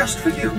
just for you?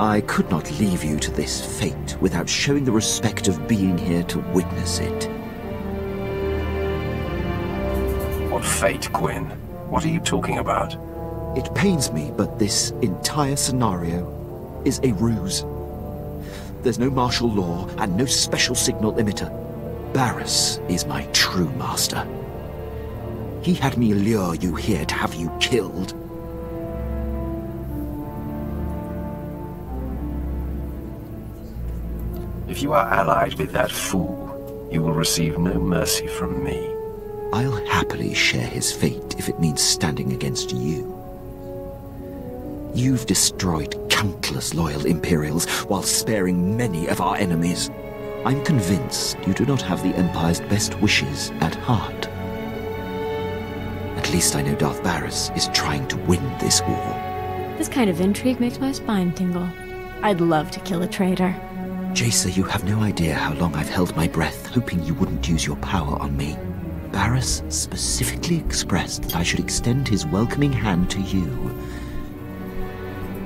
I could not leave you to this fate without showing the respect of being here to witness it. What fate, Quinn? What are you talking about? It pains me, but this entire scenario is a ruse. There's no martial law and no special signal emitter. Baras is my true master. He had me lure you here to have you killed. You are allied with that fool, you will receive no mercy from me. I'll happily share his fate if it means standing against you. You've destroyed countless loyal Imperials while sparing many of our enemies. I'm convinced you do not have the Empire's best wishes at heart. At least I know Darth Baras is trying to win this war. This kind of intrigue makes my spine tingle. I'd love to kill a traitor. Jaesa, you have no idea how long I've held my breath, hoping you wouldn't use your power on me. Baras specifically expressed that I should extend his welcoming hand to you.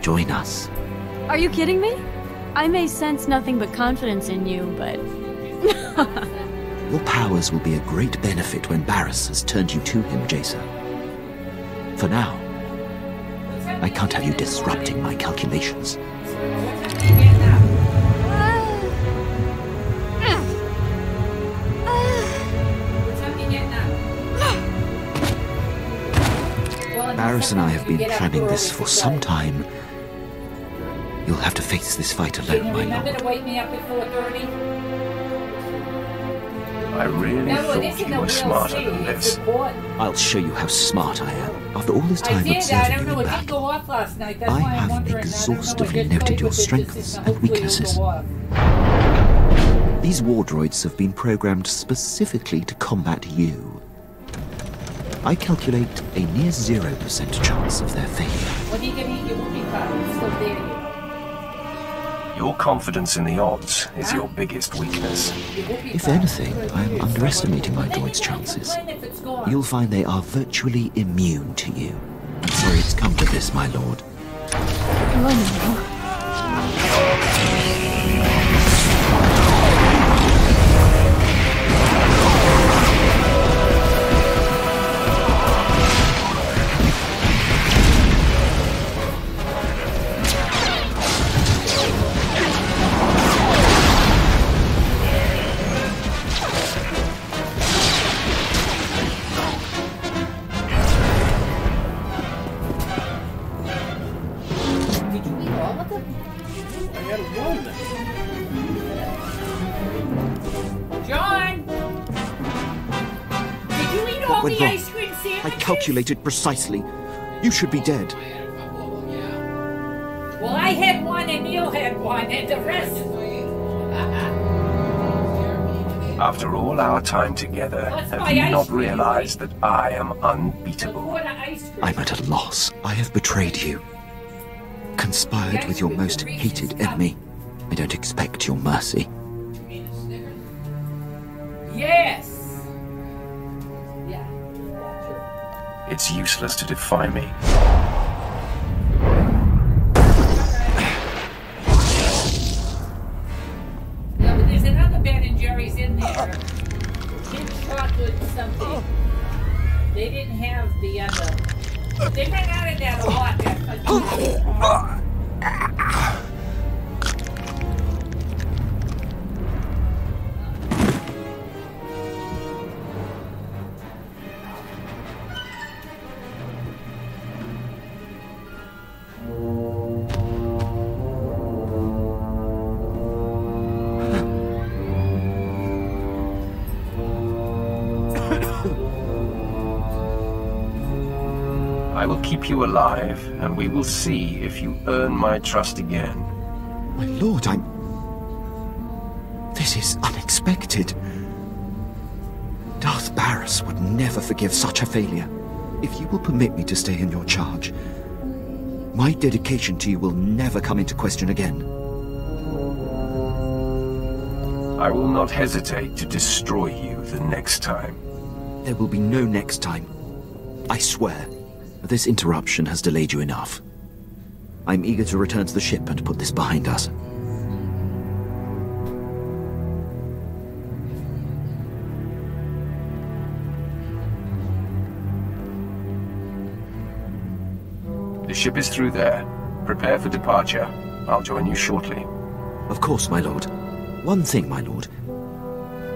Join us. Are you kidding me? I may sense nothing but confidence in you, but. Your powers will be a great benefit when Baras has turned you to him, Jaesa. For now, I can't have you disrupting my calculations. Baras and I have been planning this for some time. You'll have to face this fight alone, my Remember lord. to wake me up at 4.30? I really thought you were smarter than this. I'll show you how smart I am. After all this I time did. I observing don't you know. in It didn't battle, go off last night. That's I why I'm have wondering. exhaustively I don't know. I noted your played with it strengths and weaknesses. These war droids have been programmed specifically to combat you. I calculate a near 0% chance of their failure. When you can eat your whoopie pie, it's still there. Your confidence in the odds is your biggest weakness. If anything, I am underestimating my droid's chances. Complain if it's gone. You'll find they are virtually immune to you. I'm sorry it's come to this, my lord. Oh calculated precisely. You should be dead. Well, I had one and Neil had one, and the rest. After all our time together, What's have you not cream? realized that I am unbeatable? quart of ice cream. I'm at a loss. I have betrayed you. Conspired with your most hated enemy. I don't expect your mercy. It's useless to defy me. You alive, and we will see if you earn my trust again. My lord, I'm. This is unexpected. Darth Baras would never forgive such a failure. If you will permit me to stay in your charge, my dedication to you will never come into question again. I will not hesitate to destroy you the next time. There will be no next time. I swear. This interruption has delayed you enough. I'm eager to return to the ship and put this behind us. The ship is through there. Prepare for departure. I'll join you shortly. Of course, my lord. One thing, my lord.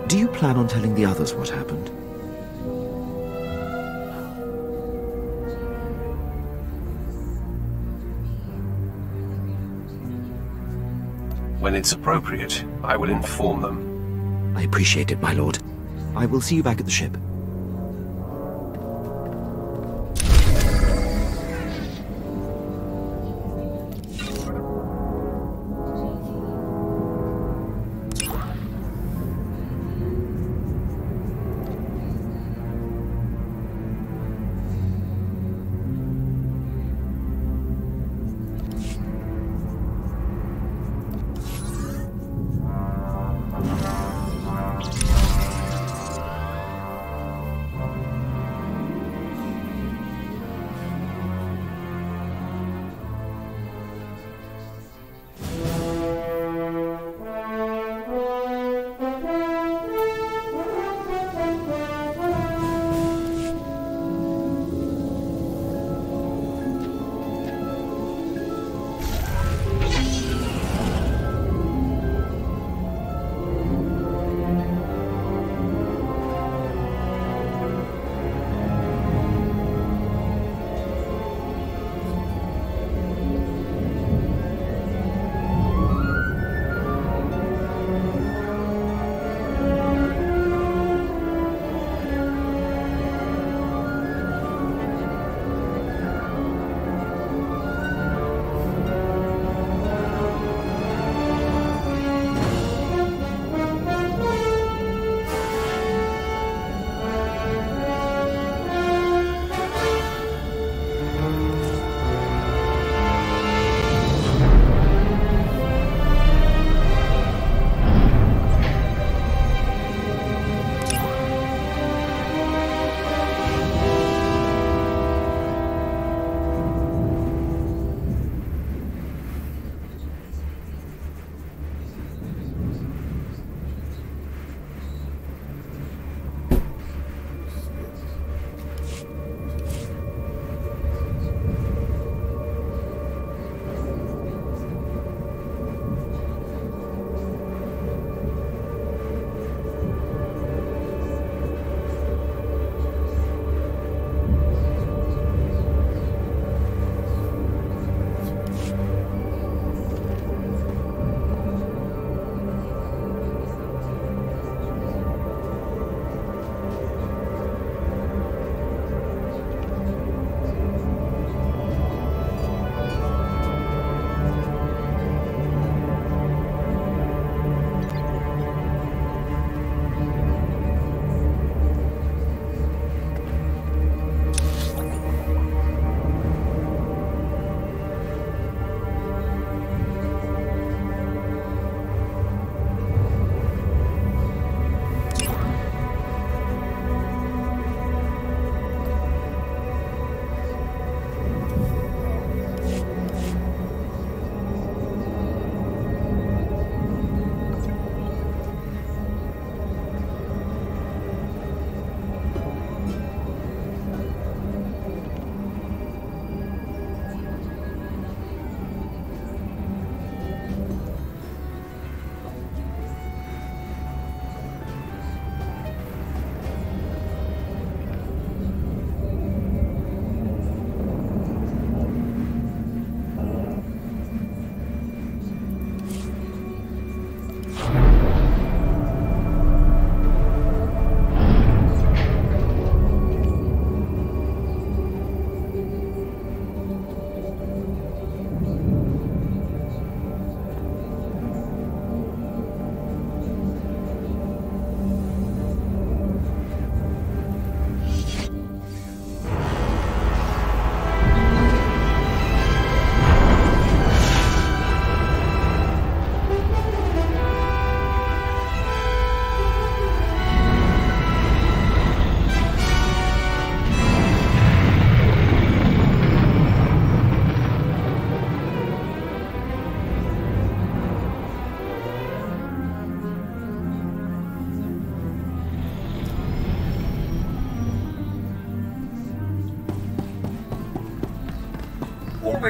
Do you plan on telling the others what happened? When it's appropriate, I will inform them. I appreciate it, my lord. I will see you back at the ship.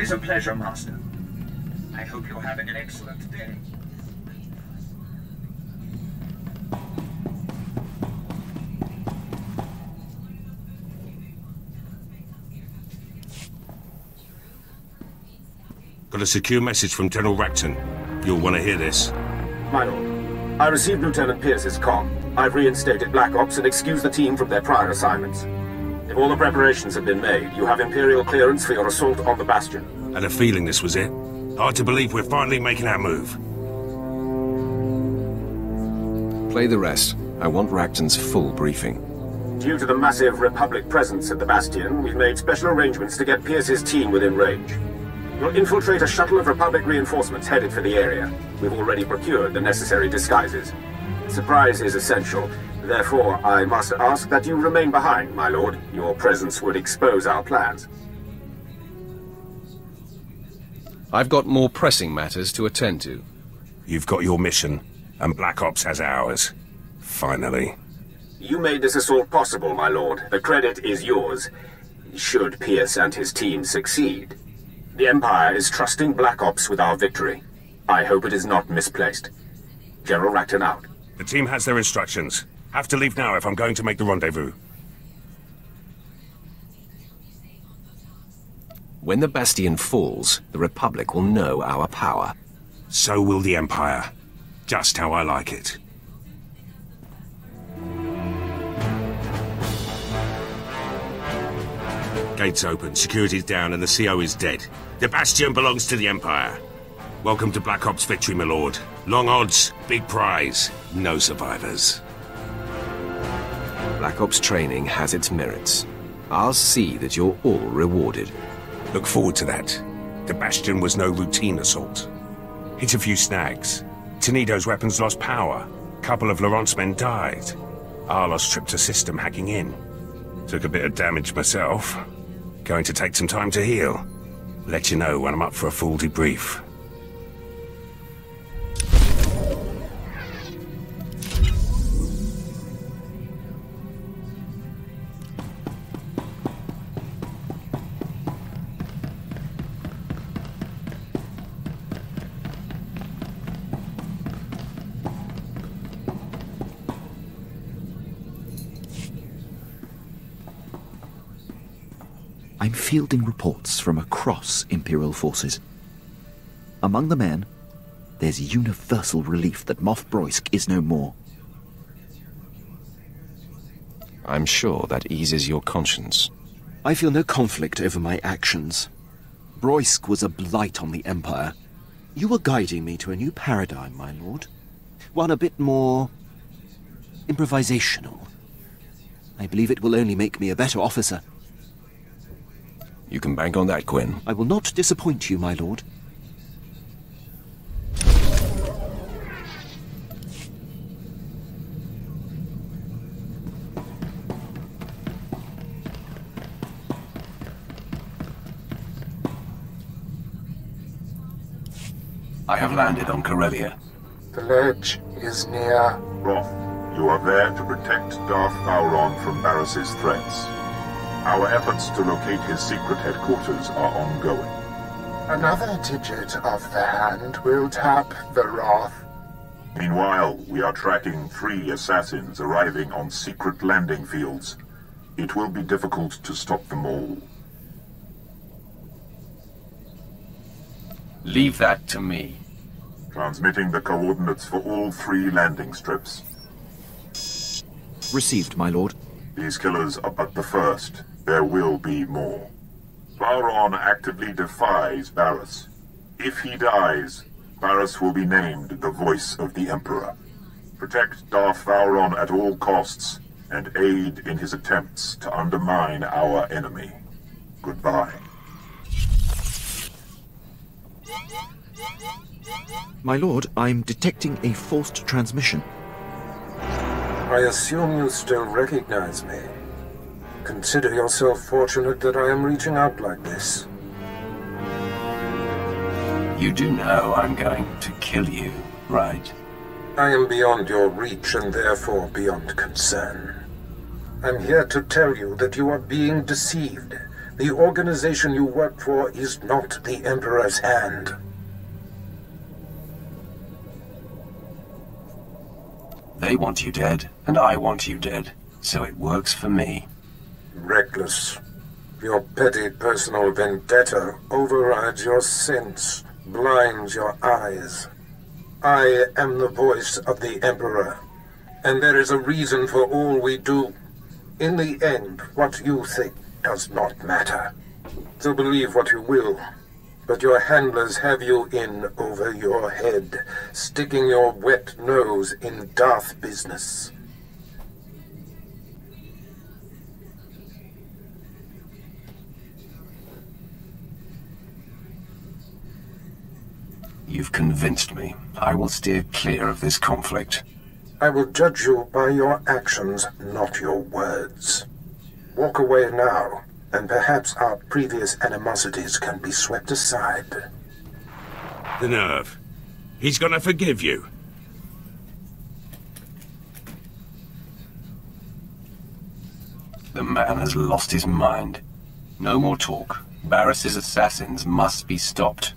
Always a pleasure, Master. I hope you're having an excellent day. Got a secure message from General Rakton. You'll want to hear this. My lord, I received Lieutenant Pierce's com. I've reinstated Black Ops and excused the team from their prior assignments. If all the preparations have been made, you have Imperial clearance for your assault on the Bastion. Had a feeling this was it. Hard to believe we're finally making our move. Play the rest. I want Rakton's full briefing. Due to the massive Republic presence at the Bastion, we've made special arrangements to get Pierce's team within range. You'll infiltrate a shuttle of Republic reinforcements headed for the area. We've already procured the necessary disguises. Surprise is essential. Therefore, I must ask that you remain behind, my lord. Your presence would expose our plans. I've got more pressing matters to attend to. You've got your mission, and Black Ops has ours. Finally. You made this assault possible, my lord. The credit is yours. Should Pierce and his team succeed. The Empire is trusting Black Ops with our victory. I hope it is not misplaced. General Rakton out. The team has their instructions. Have to leave now if I'm going to make the rendezvous. When the Bastion falls, the Republic will know our power. So will the Empire. Just how I like it. Gates open, security's down, and the CO is dead. The Bastion belongs to the Empire. Welcome to Black Ops victory, my lord. Long odds, big prize, no survivors. Black Ops training has its merits. I'll see that you're all rewarded. Look forward to that. The Bastion was no routine assault. Hit a few snags. Tenido's weapons lost power. Couple of Laurent's men died. Arlos tripped a system hacking in. Took a bit of damage myself. Going to take some time to heal. Let you know when I'm up for a full debrief. Fielding reports from across Imperial forces. Among the men, there's universal relief that Moff Broysc is no more. I'm sure that eases your conscience. I feel no conflict over my actions. Broysc was a blight on the Empire. You were guiding me to a new paradigm, my lord. One a bit more... improvisational. I believe it will only make me a better officer. You can bank on that, Quinn. I will not disappoint you, my lord. I have landed on Corellia. The ledge is near. Roth, you are there to protect Darth Vowrawn from Baras's threats. Our efforts to locate his secret headquarters are ongoing. Another digit of the hand will tap the Wrath. Meanwhile, we are tracking three assassins arriving on secret landing fields. It will be difficult to stop them all. Leave that to me. Transmitting the coordinates for all three landing strips. Received, my lord. These killers are but the first. There will be more. Vowrawn actively defies Baras. If he dies, Baras will be named the voice of the Emperor. Protect Darth Vowrawn at all costs, and aid in his attempts to undermine our enemy. Goodbye. My lord, I'm detecting a forced transmission. I assume you still recognize me. Consider yourself fortunate that I am reaching out like this. You do know I'm going to kill you, right? I am beyond your reach and therefore beyond concern. I'm here to tell you that you are being deceived The organization you work for is not the Emperor's hand. They want you dead, and I want you dead, so it works for me. Reckless. Your petty personal vendetta overrides your sense, blinds your eyes. I am the voice of the Emperor, and there is a reason for all we do. In the end, what you think does not matter. So believe what you will, but your handlers have you in over your head, sticking your wet nose in Darth business. You've convinced me. I will steer clear of this conflict. I will judge you by your actions, not your words. Walk away now, and perhaps our previous animosities can be swept aside. The nerve. He's gonna forgive you. The man has lost his mind. No more talk. Baras's assassins must be stopped.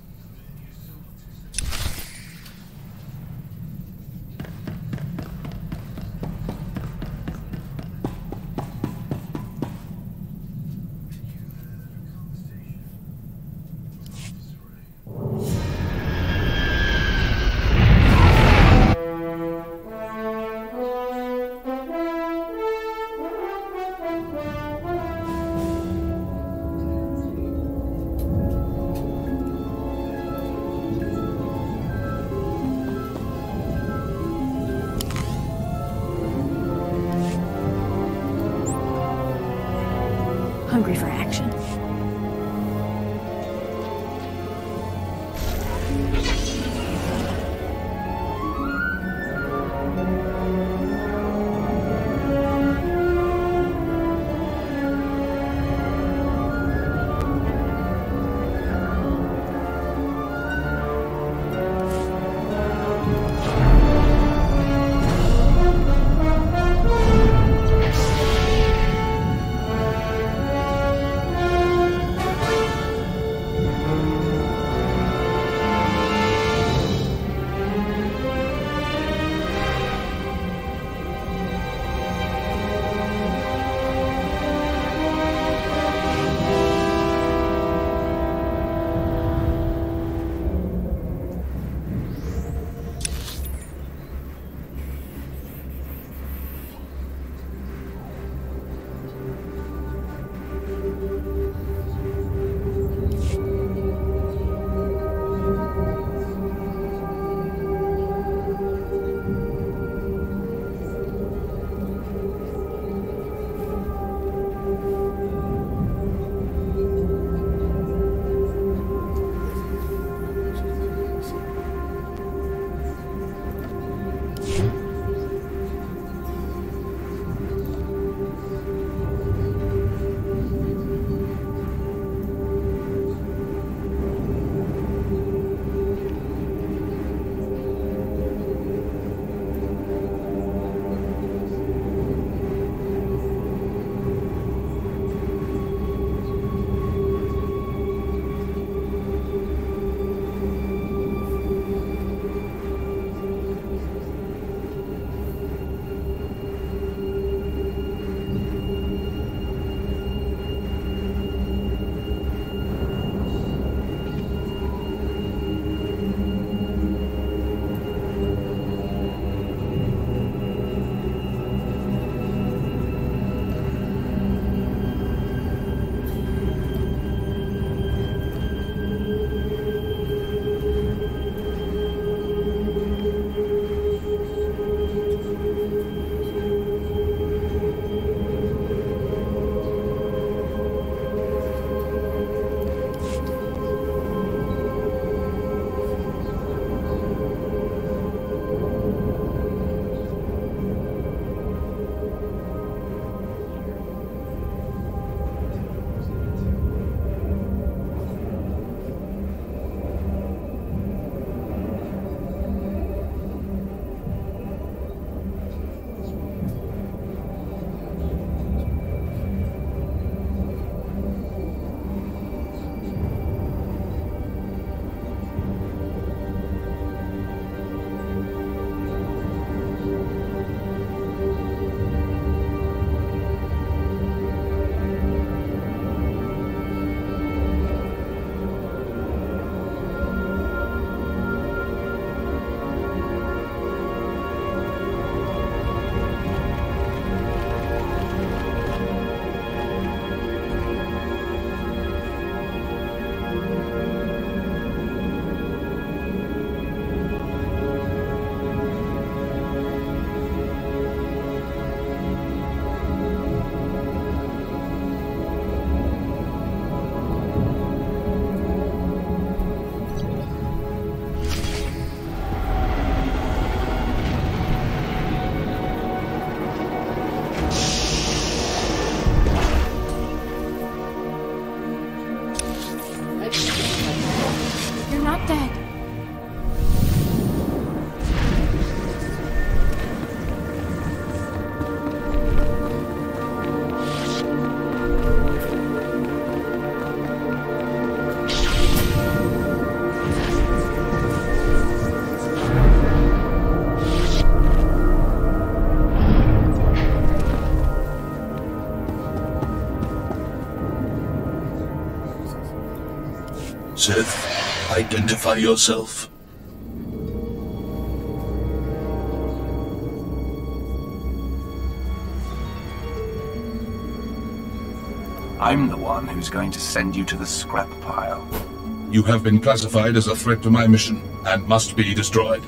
Identify yourself? I'm the one who's going to send you to the scrap pile. You have been classified as a threat to my mission and must be destroyed.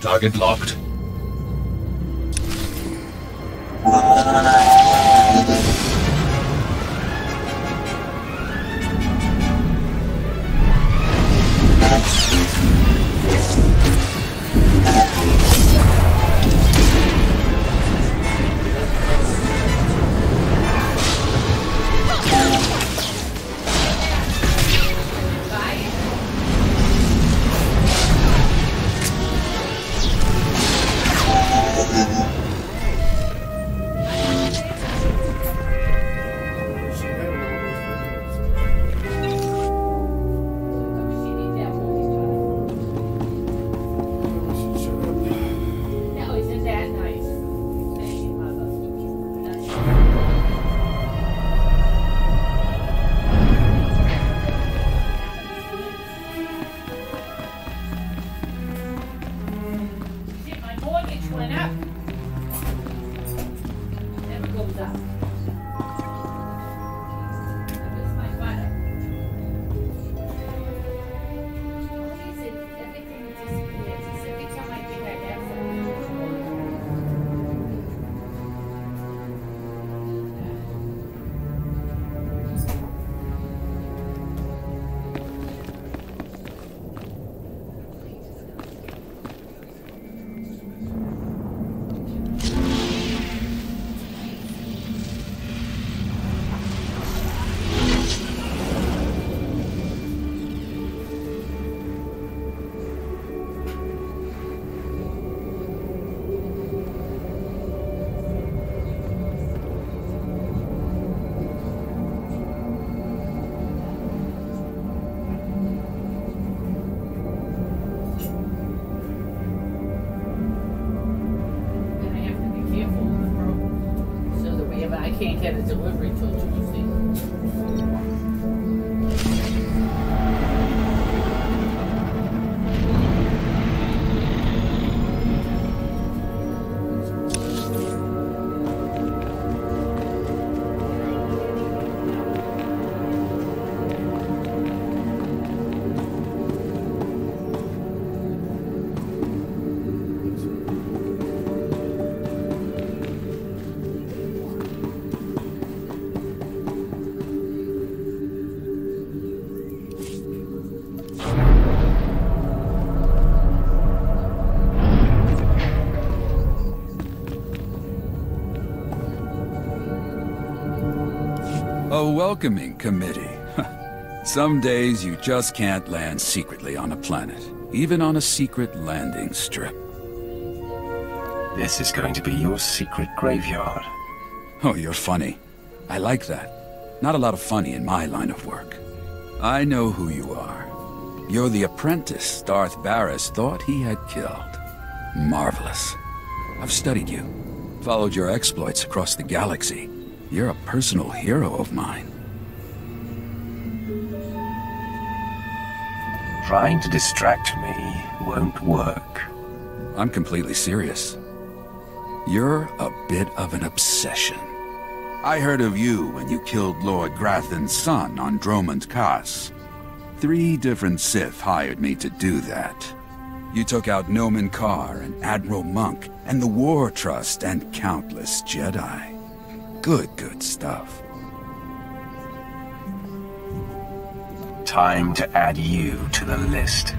Target locked. Welcoming committee. Some days you just can't land secretly on a planet, even on a secret landing strip. This is going to be your secret graveyard. Oh, you're funny. I like that. Not a lot of funny in my line of work. I know who you are. You're the apprentice Darth Baras thought he had killed. Marvelous. I've studied you, followed your exploits across the galaxy. You're a personal hero of mine. Trying to distract me won't work. I'm completely serious. You're a bit of an obsession. I heard of you when you killed Lord Grathan's son on Dromund Kaas. Three different Sith hired me to do that. You took out Nomen Karr and Admiral Monk and the War Trust and countless Jedi. Good, good stuff. Time to add you to the list.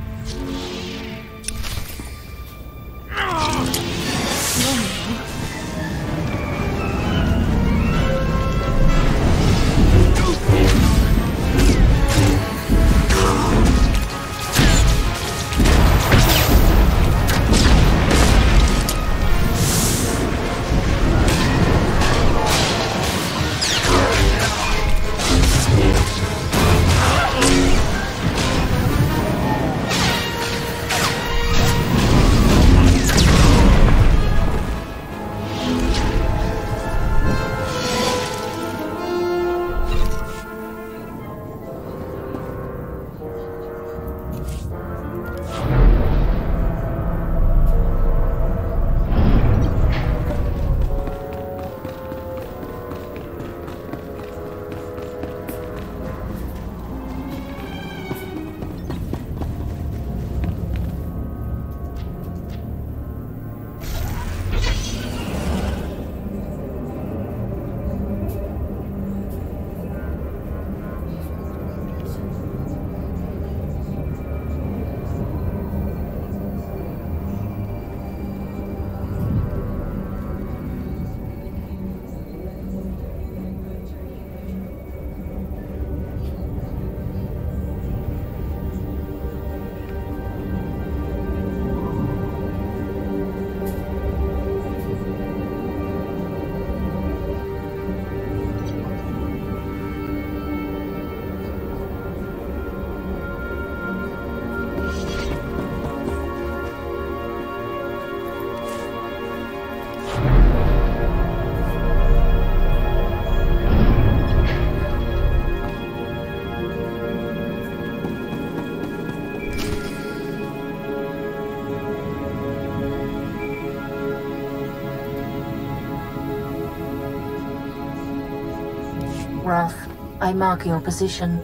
I mark your position.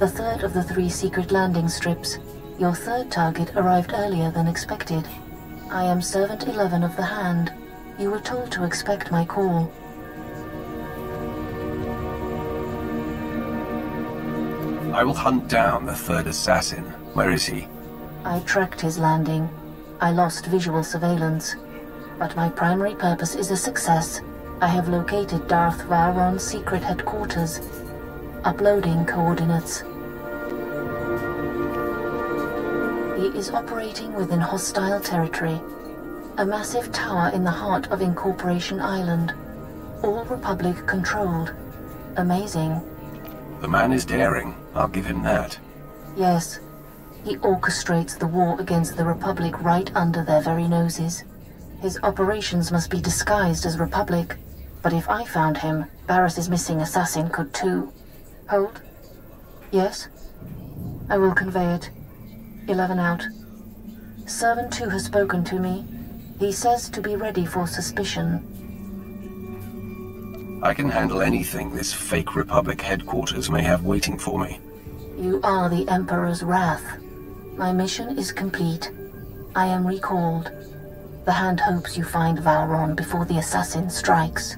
The third of the three secret landing strips. Your third target arrived earlier than expected. I am Servant 11 of the Hand. You were told to expect my call. I will hunt down the third assassin. Where is he? I tracked his landing. I lost visual surveillance. But my primary purpose is a success. I have located Darth Vowrawn's secret headquarters. Uploading coordinates. He is operating within hostile territory. A massive tower in the heart of Incorporation Island. All Republic controlled. Amazing. The man is daring. I'll give him that. Yes. He orchestrates the war against the Republic right under their very noses. His operations must be disguised as Republic. But if I found him, Baras's missing assassin could too. Hold. Yes? I will convey it. Eleven out. Servant 2 has spoken to me. He says to be ready for suspicion. I can handle anything this fake Republic headquarters may have waiting for me. You are the Emperor's wrath. My mission is complete. I am recalled. The Hand hopes you find Vowrawn before the assassin strikes.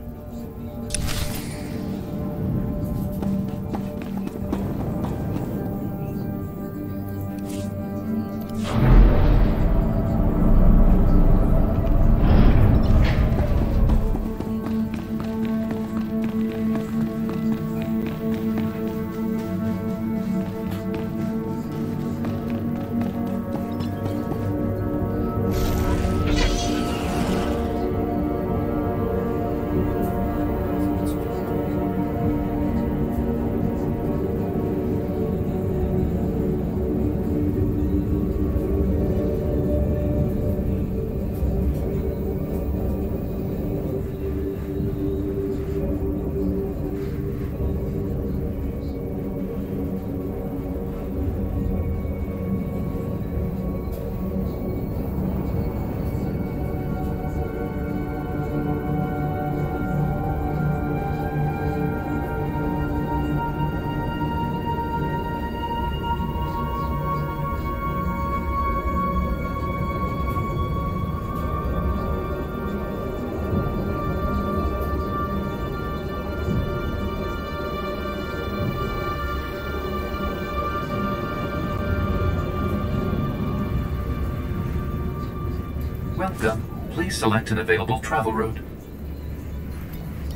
Select an available travel route.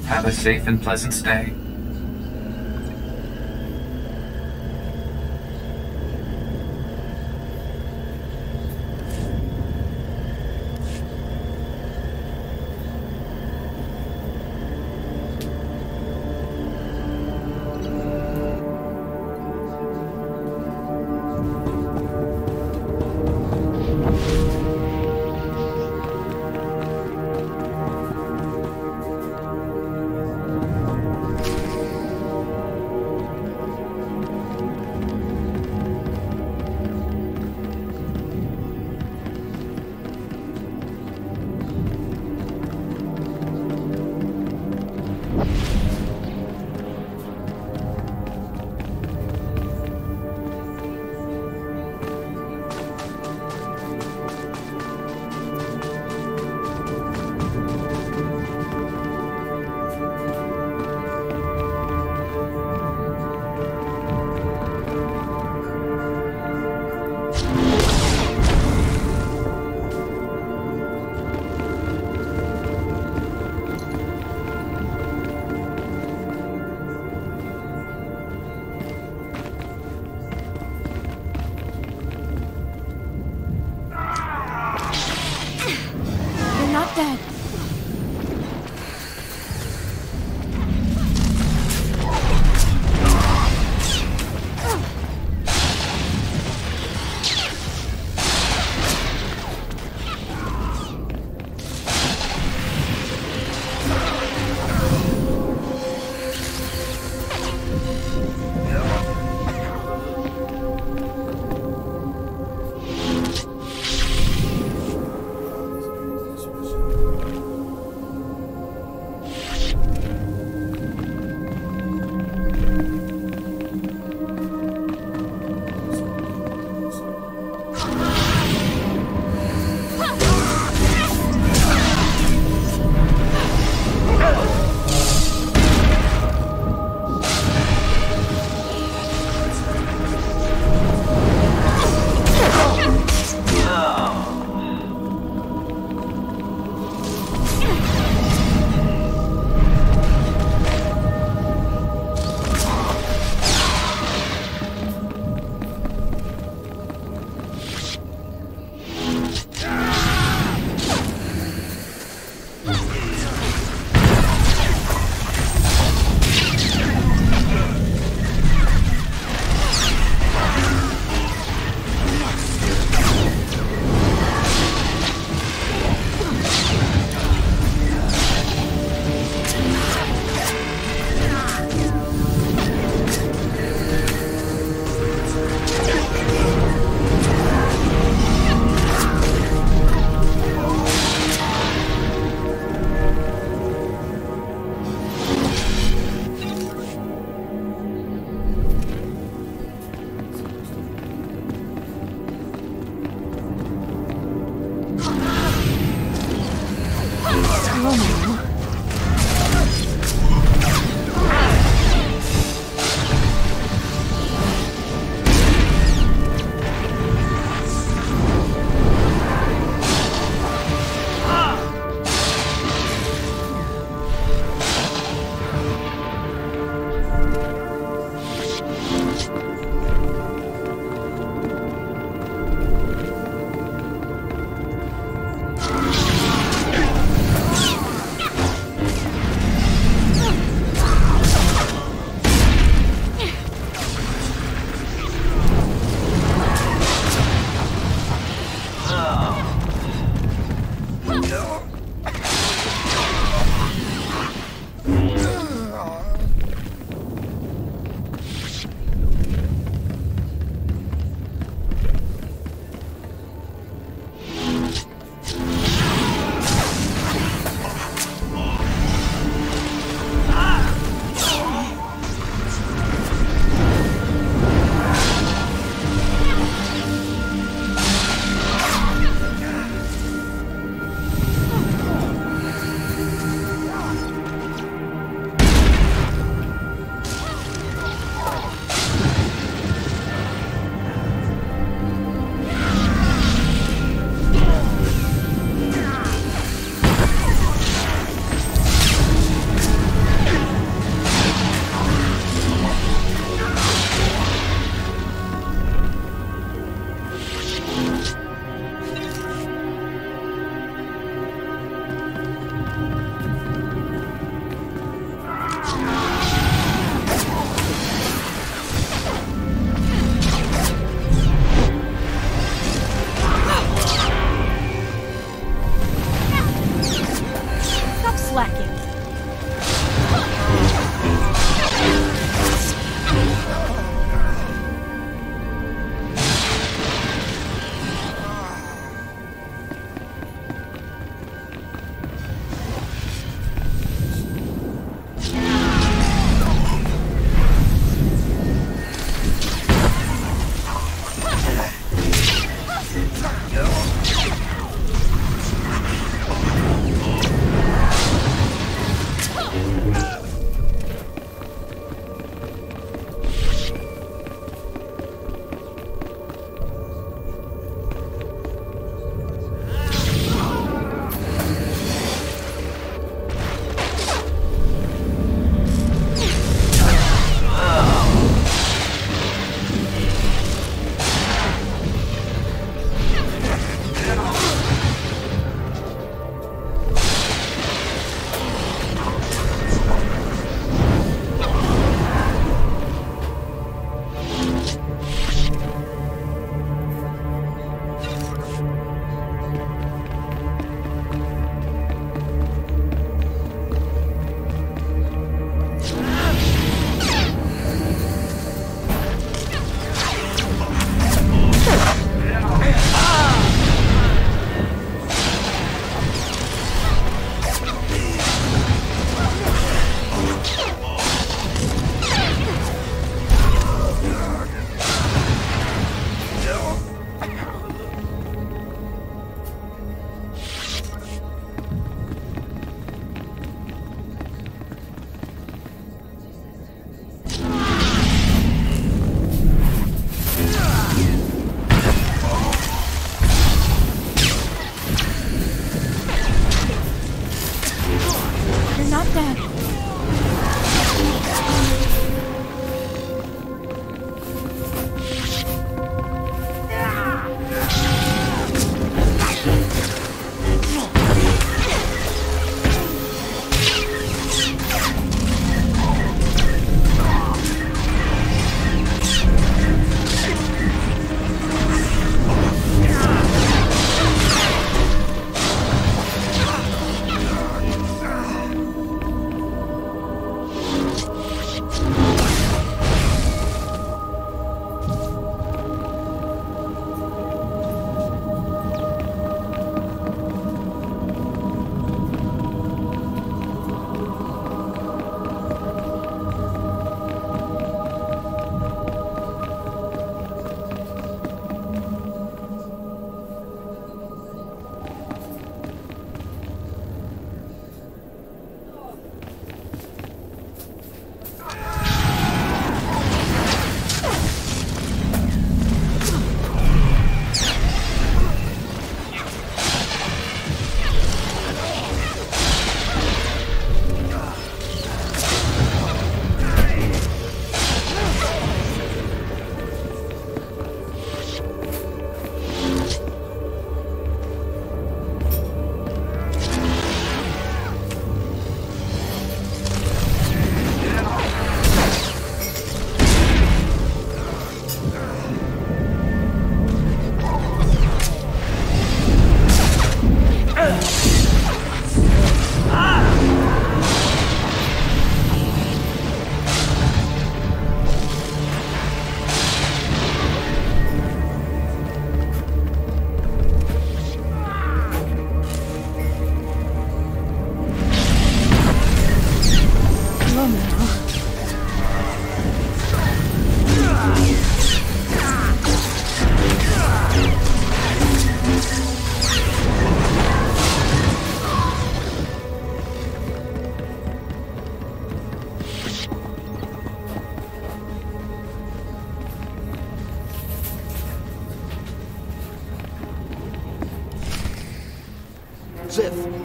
Have a safe and pleasant stay.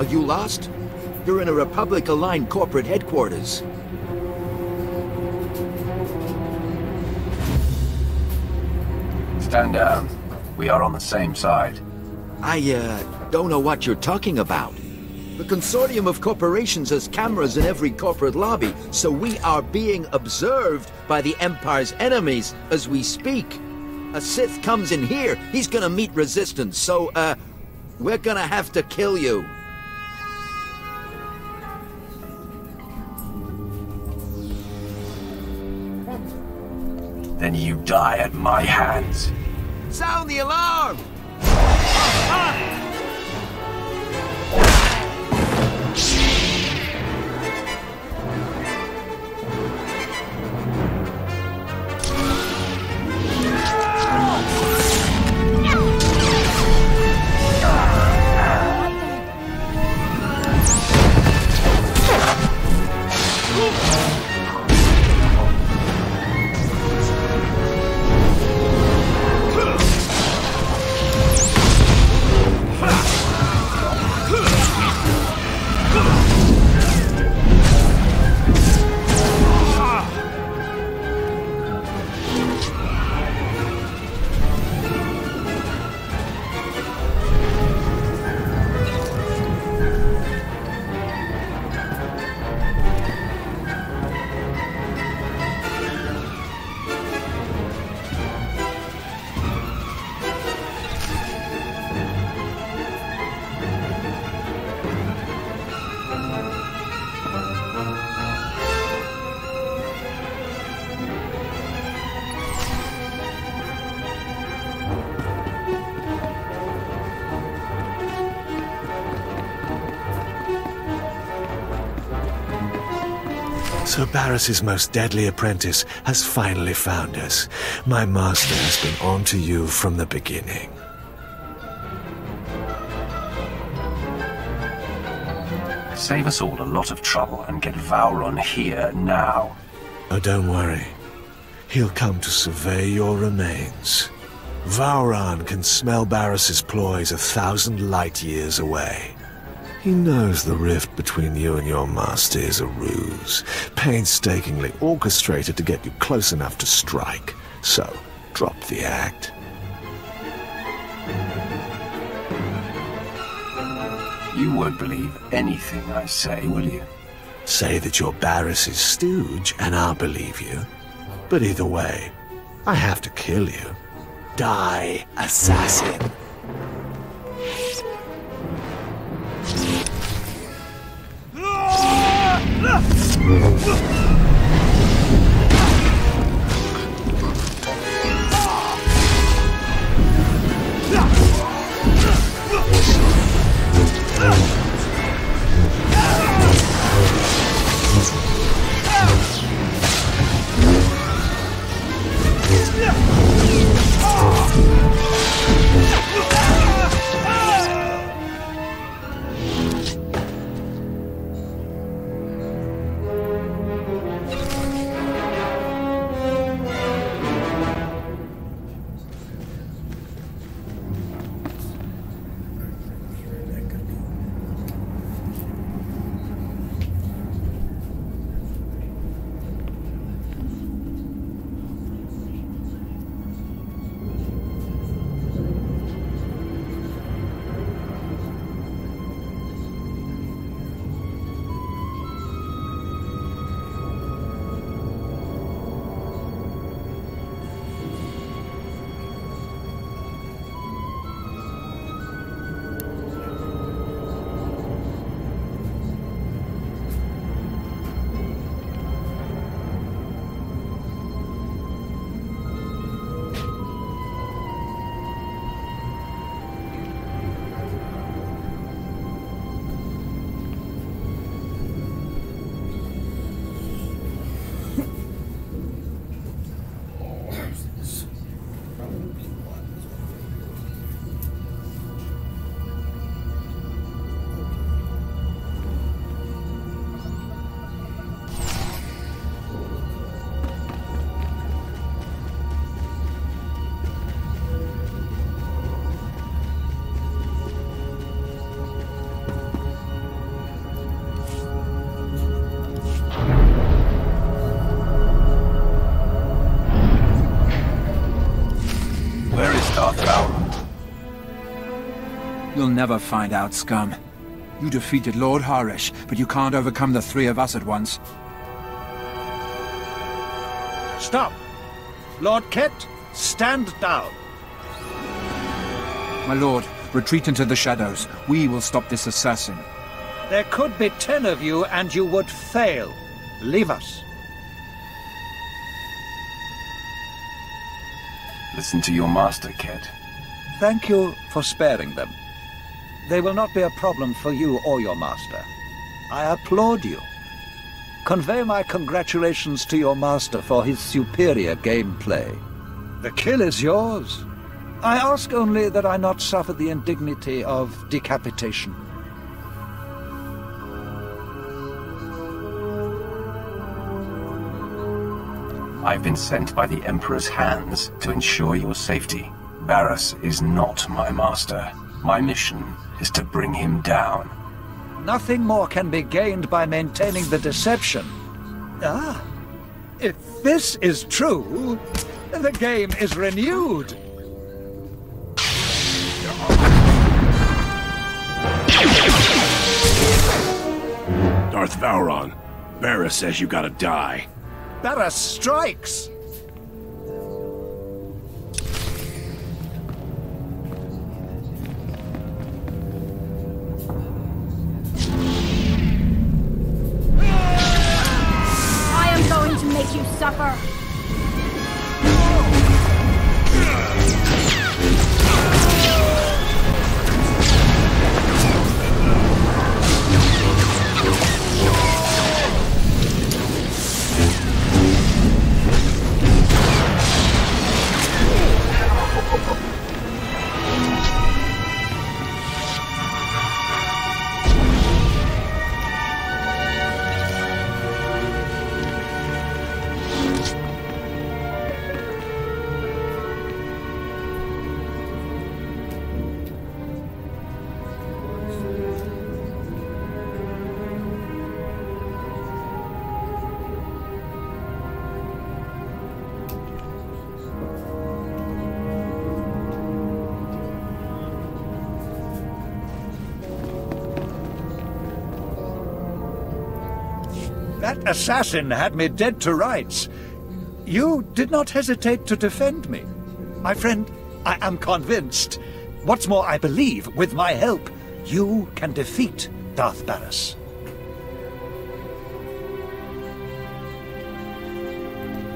You lost? You're in a Republic-aligned corporate headquarters. Stand down. We are on the same side. I, uh, don't know what you're talking about. The consortium of corporations has cameras in every corporate lobby, so we are being observed by the Empire's enemies as we speak. A Sith comes in here, he's gonna meet resistance, so, uh, we're gonna have to kill you. Sir Baras's most deadly apprentice has finally found us. My master has been on to you from the beginning. Save us all a lot of trouble and get Vowrawn here now. Oh, don't worry. He'll come to survey your remains. Vowrawn can smell Baras's ploys a thousand light years away. He knows the rift between you and your master is a ruse, painstakingly orchestrated to get you close enough to strike. So, drop the act. You won't believe anything I say, will you? Say that you're Baras's stooge, and I'll believe you. But either way, I have to kill you. Die, assassin. ハハハハ! Never find out, scum. You defeated Lord Harish, but you can't overcome the three of us at once. Stop! Lord Ket, stand down. My lord, retreat into the shadows. We will stop this assassin. There could be ten of you, and you would fail. Leave us. Listen to your master, Ket. Thank you for sparing them. They will not be a problem for you or your master. I applaud you. Convey my congratulations to your master for his superior gameplay. The kill is yours. I ask only that I not suffer the indignity of decapitation. I've been sent by the Emperor's hands to ensure your safety. Baras is not my master. My mission is to bring him down. Nothing more can be gained by maintaining the deception. Ah, if this is true, the game is renewed. Darth Vowrawn, Baras says you gotta die. Baras strikes! Assassin had me dead to rights. You did not hesitate to defend me. My friend, I am convinced. What's more, I believe, with my help, you can defeat Darth Baras.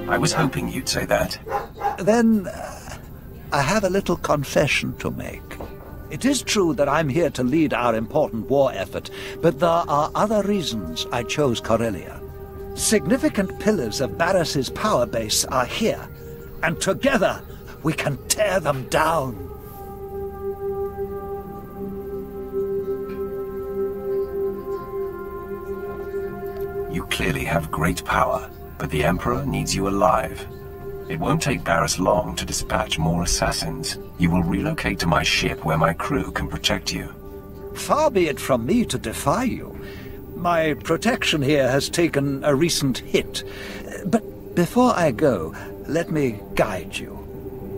I was hoping you'd say that. Then, uh, I have a little confession to make. It is true that I'm here to lead our important war effort, but there are other reasons I chose Corellia. Significant pillars of Baras's power base are here, and together we can tear them down. You clearly have great power, but the Emperor needs you alive. It won't take Baras long to dispatch more assassins. You will relocate to my ship where my crew can protect you. Far be it from me to defy you. My protection here has taken a recent hit. But before I go, let me guide you.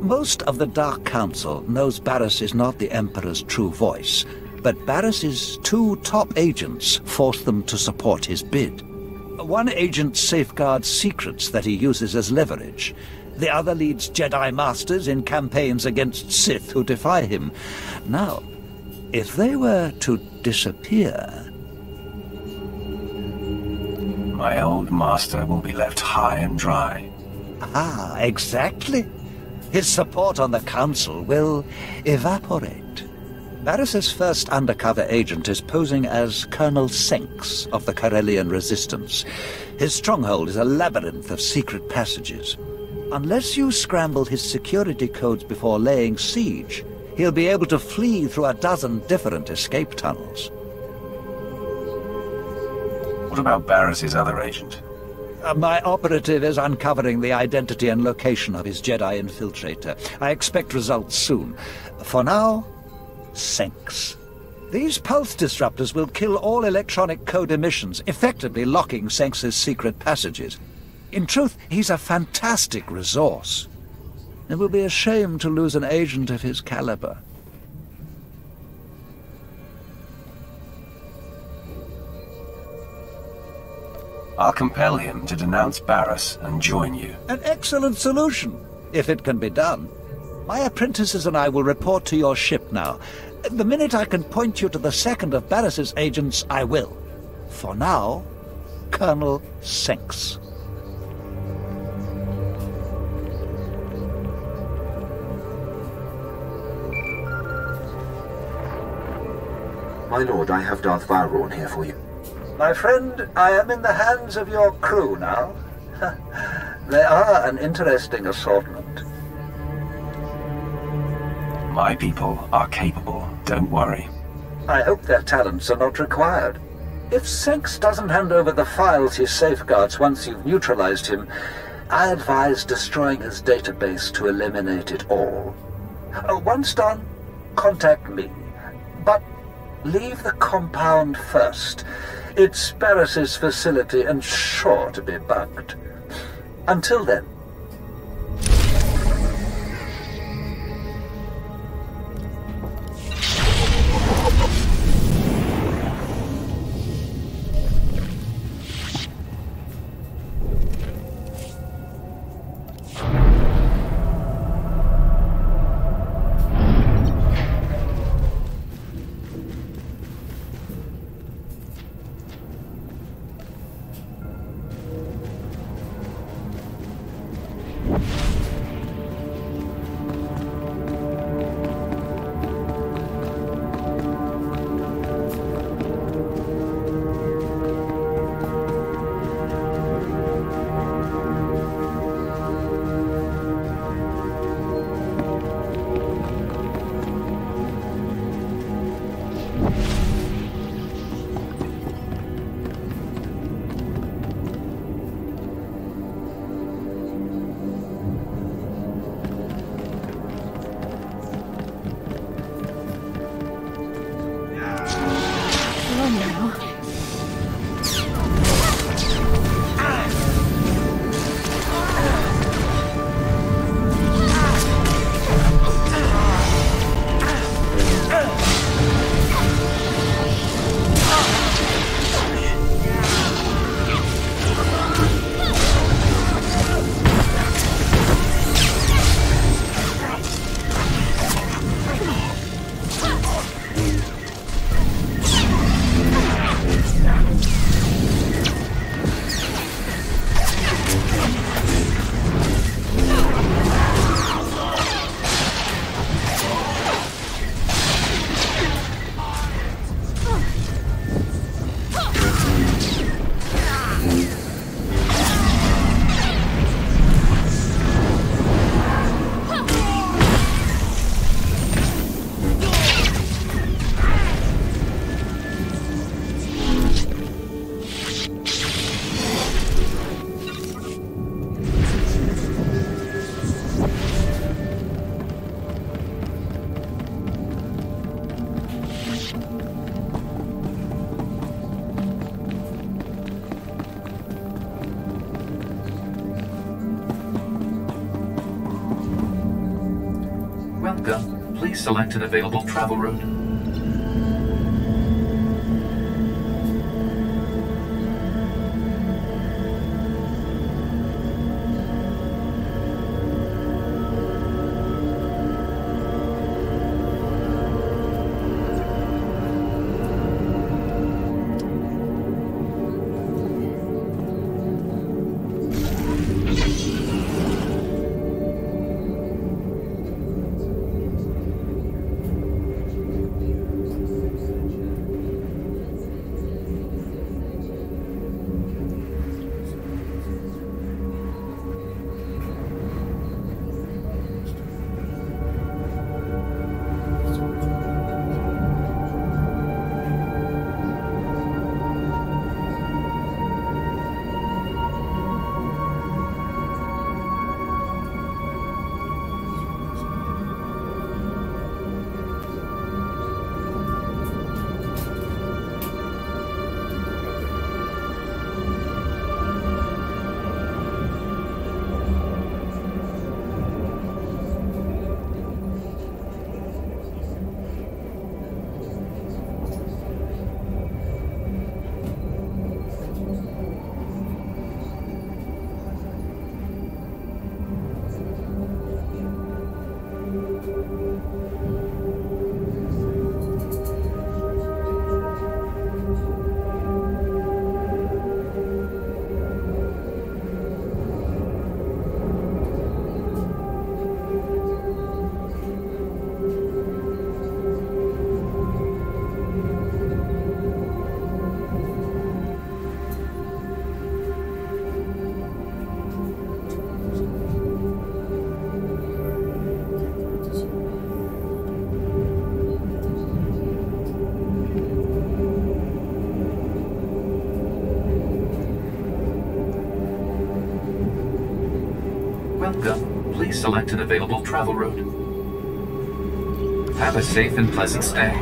Most of the Dark Council knows Baras is not the Emperor's true voice, but Baras's two top agents force them to support his bid. One agent safeguards secrets that he uses as leverage. The other leads Jedi Masters in campaigns against Sith who defy him. Now, if they were to disappear... My old master will be left high and dry. Ah, exactly. His support on the Council will evaporate. Baras's first undercover agent is posing as Colonel Senks of the Corellian Resistance. His stronghold is a labyrinth of secret passages. Unless you scramble his security codes before laying siege, he'll be able to flee through a dozen different escape tunnels. What about Baras's other agent? Uh, my operative is uncovering the identity and location of his Jedi infiltrator. I expect results soon. For now, Senks. These pulse disruptors will kill all electronic code emissions, effectively locking Senks's secret passages. In truth, he's a fantastic resource. It will be a shame to lose an agent of his caliber. I'll compel him to denounce Baras and join you. An excellent solution, if it can be done. My apprentices and I will report to your ship now. The minute I can point you to the second of Baras's agents, I will. For now, Colonel Senks. My lord, I have Darth Vowrawn here for you. My friend, I am in the hands of your crew now. they are an interesting assortment. My people are capable, don't worry. I hope their talents are not required. If Senks doesn't hand over the files he safeguards once you've neutralized him, I advise destroying his database to eliminate it all. Uh, once done, contact me. But leave the compound first. It's Baras's facility and sure to be bugged. Until then, select an available travel route. Available travel route. Have a safe and pleasant stay.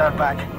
Stand back.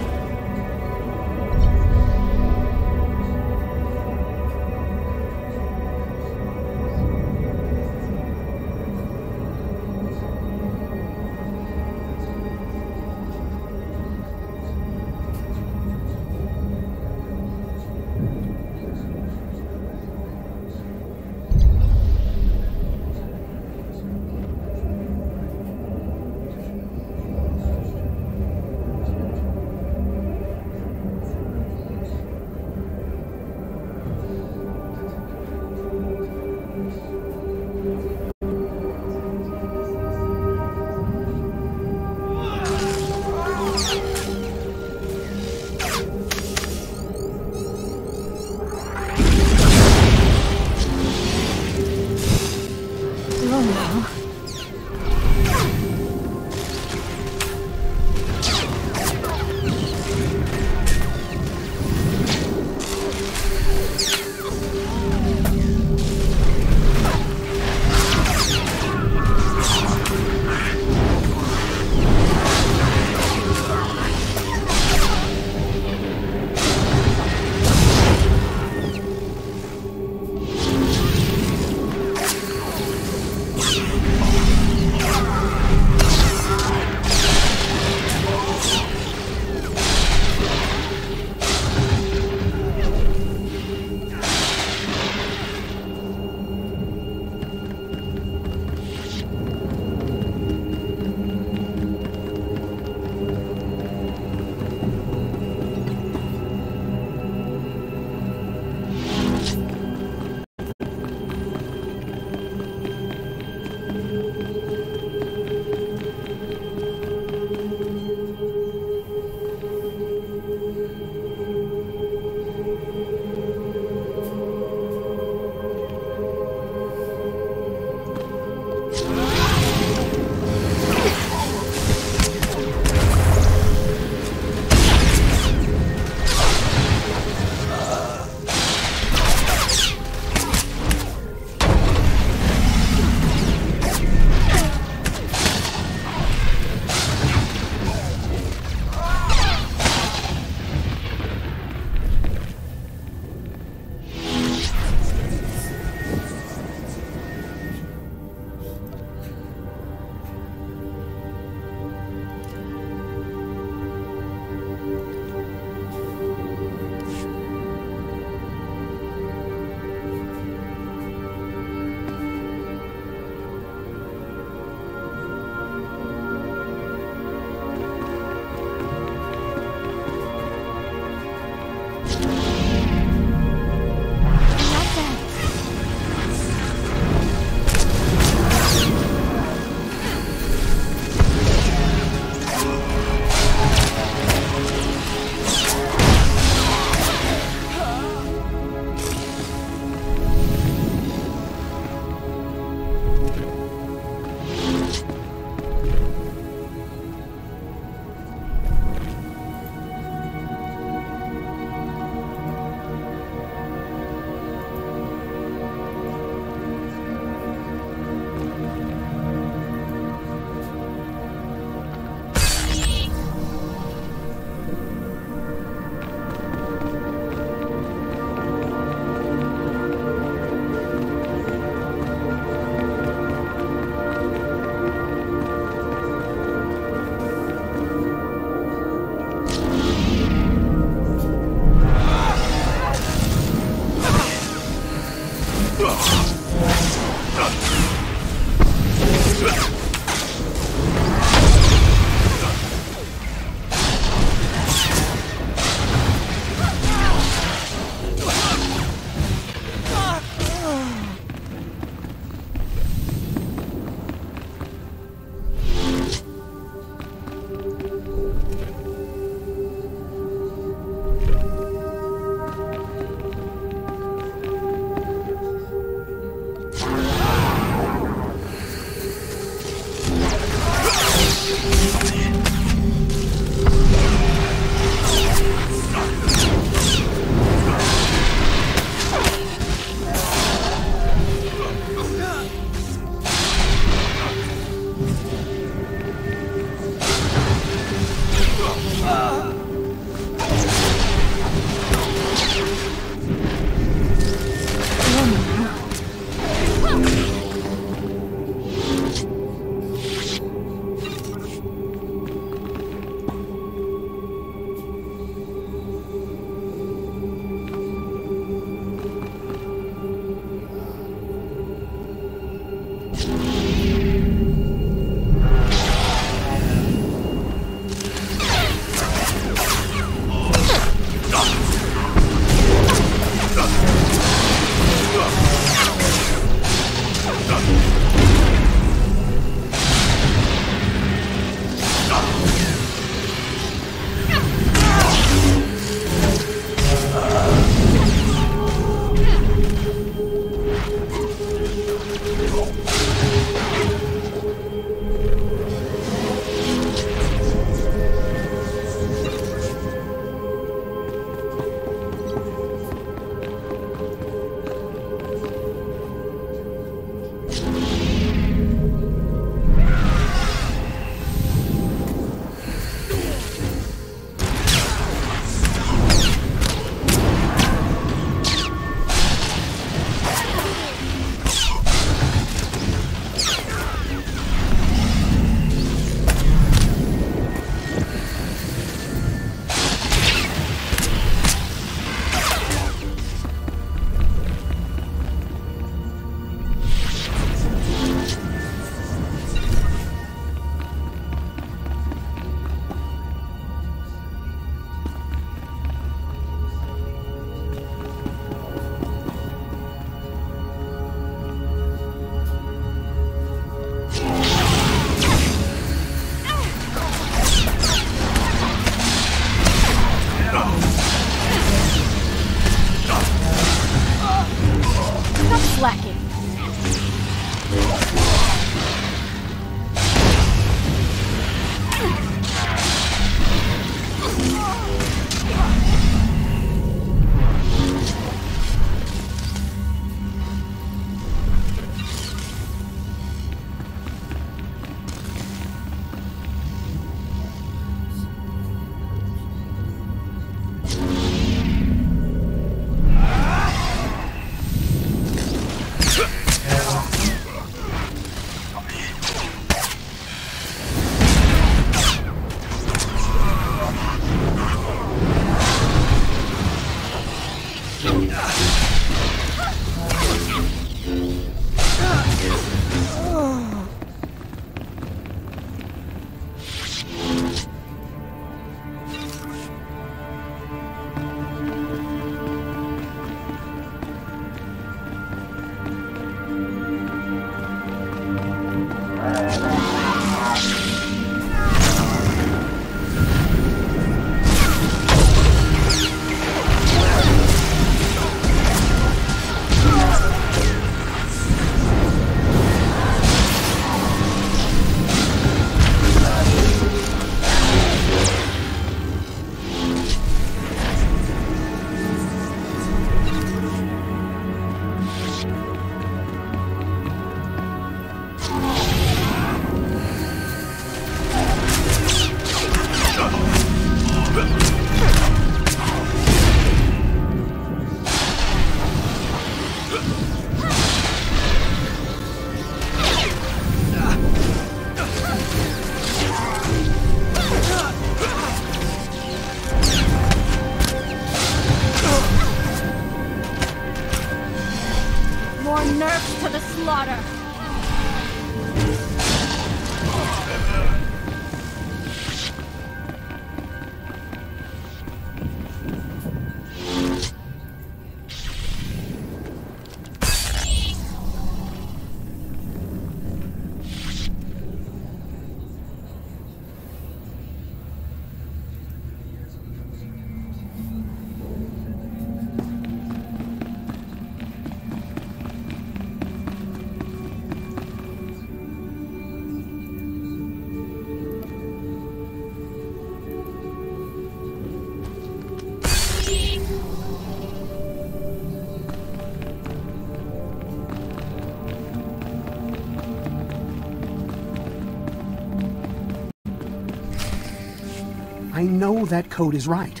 that code is right.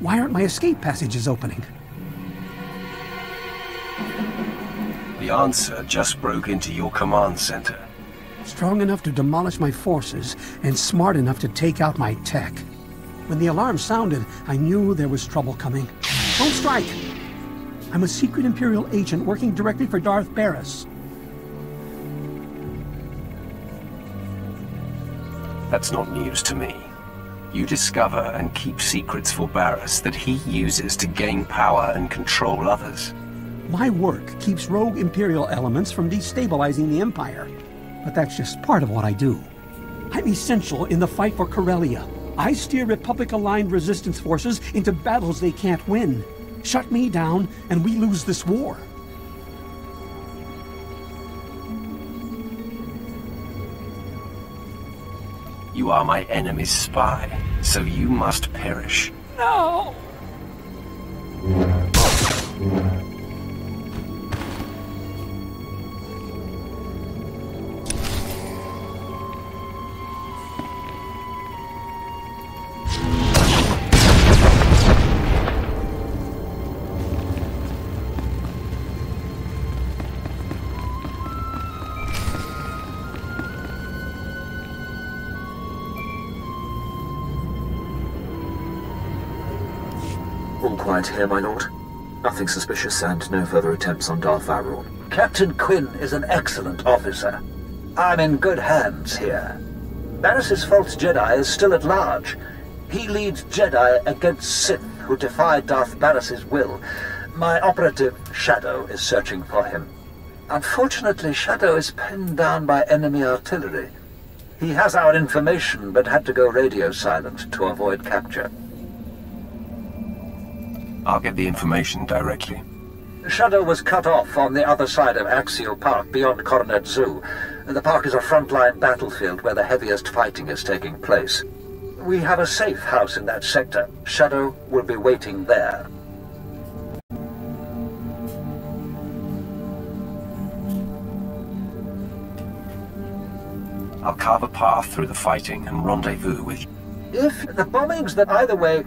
Why aren't my escape passages opening? The answer just broke into your command center. Strong enough to demolish my forces, and smart enough to take out my tech. When the alarm sounded, I knew there was trouble coming. Don't strike! I'm a secret Imperial agent working directly for Darth Baras. That's not news to me. You discover and keep secrets for Baras that he uses to gain power and control others. My work keeps rogue Imperial elements from destabilizing the Empire. But that's just part of what I do. I'm essential in the fight for Corellia. I steer Republic-aligned resistance forces into battles they can't win. Shut me down, and we lose this war. You are my enemy's spy, so you must perish. No! All quiet here, my lord. Nothing suspicious and no further attempts on Darth Vowrawn. Captain Quinn is an excellent officer. I'm in good hands here. Baras's false Jedi is still at large. He leads Jedi against Sith who defy Darth Baras's will. My operative, Shadow, is searching for him. Unfortunately, Shadow is pinned down by enemy artillery. He has our information, but had to go radio silent to avoid capture. I'll get the information directly. Shadow was cut off on the other side of Axial Park beyond Coronet Zoo. The park is a frontline battlefield where the heaviest fighting is taking place. We have a safe house in that sector. Shadow will be waiting there. I'll carve a path through the fighting and rendezvous with you. If the bombings that either way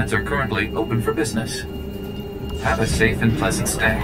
are currently open for business. Have a safe and pleasant stay.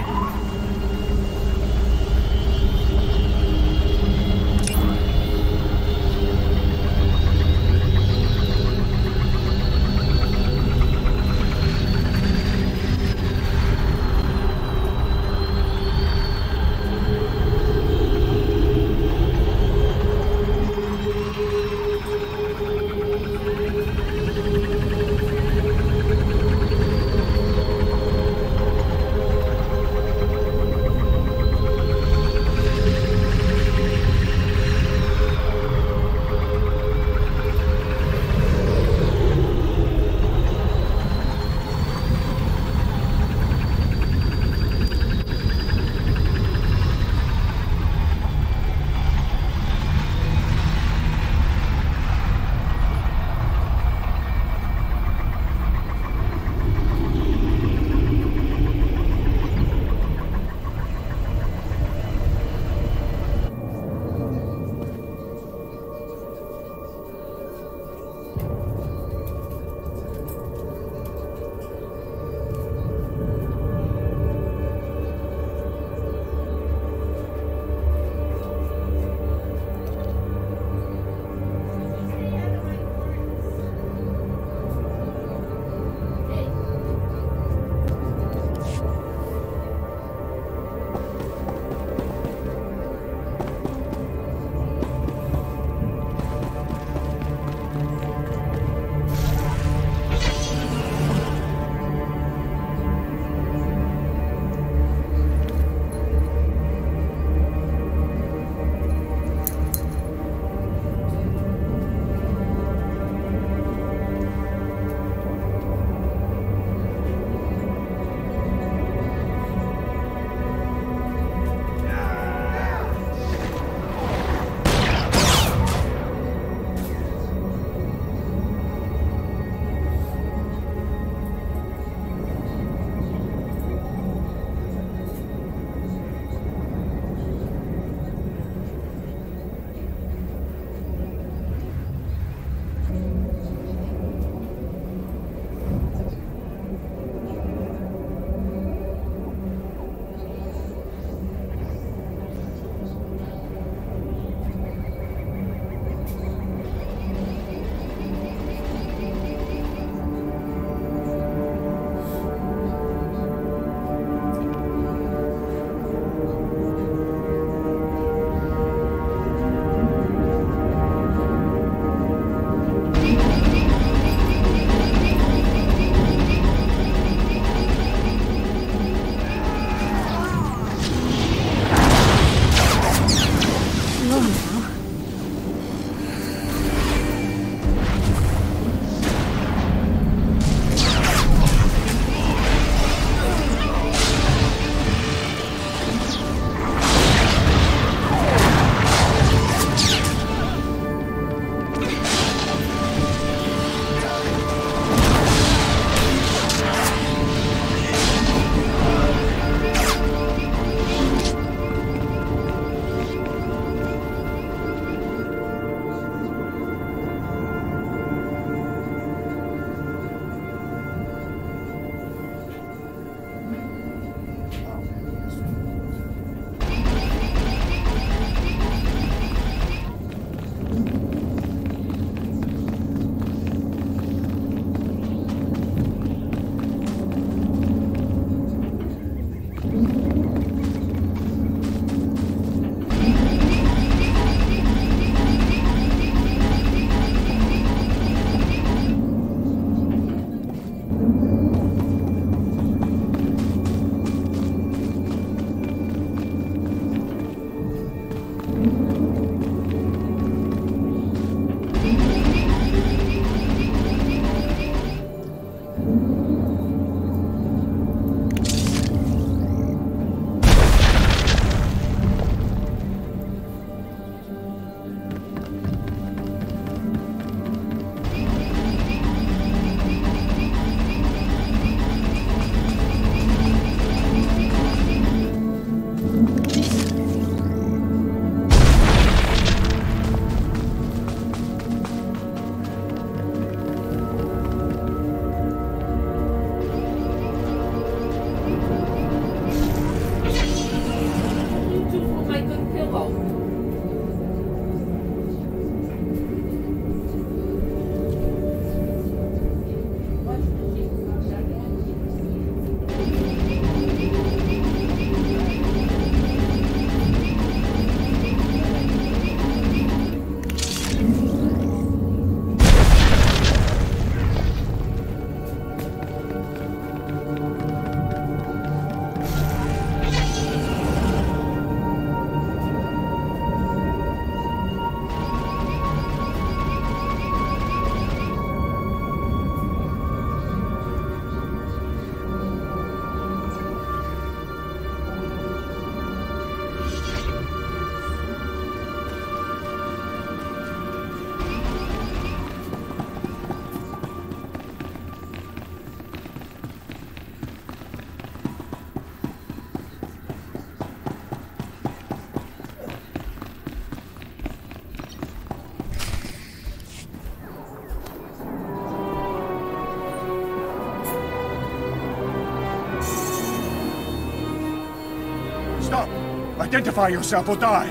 Identify yourself or die!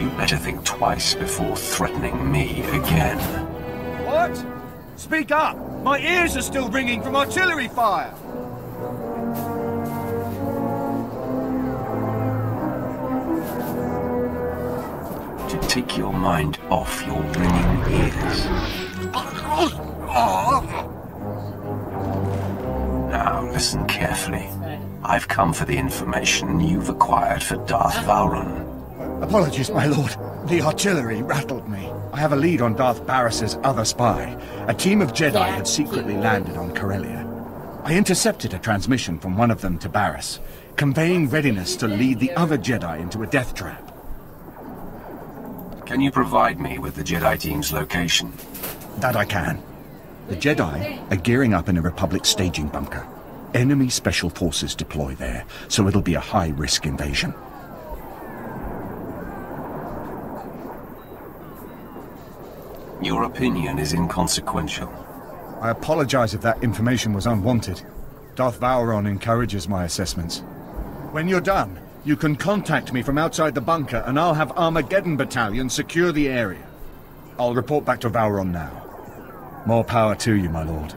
You better think twice before threatening me again. What? Speak up! My ears are still ringing from artillery fire! To take your mind off your ringing ears. Carefully. I've come for the information you've acquired for Darth Vowrawn. Apologies, my lord. The artillery rattled me. I have a lead on Darth Baras's other spy. A team of Jedi had secretly landed on Corellia. I intercepted a transmission from one of them to Baras, conveying readiness to lead the other Jedi into a death trap. Can you provide me with the Jedi team's location? That I can. The Jedi are gearing up in a Republic staging bunker. Enemy special forces deploy there, so it'll be a high-risk invasion. Your opinion is inconsequential. I apologize if that information was unwanted. Darth Vowrawn encourages my assessments. When you're done, you can contact me from outside the bunker and I'll have Armageddon Battalion secure the area. I'll report back to Vowrawn now. More power to you, my lord.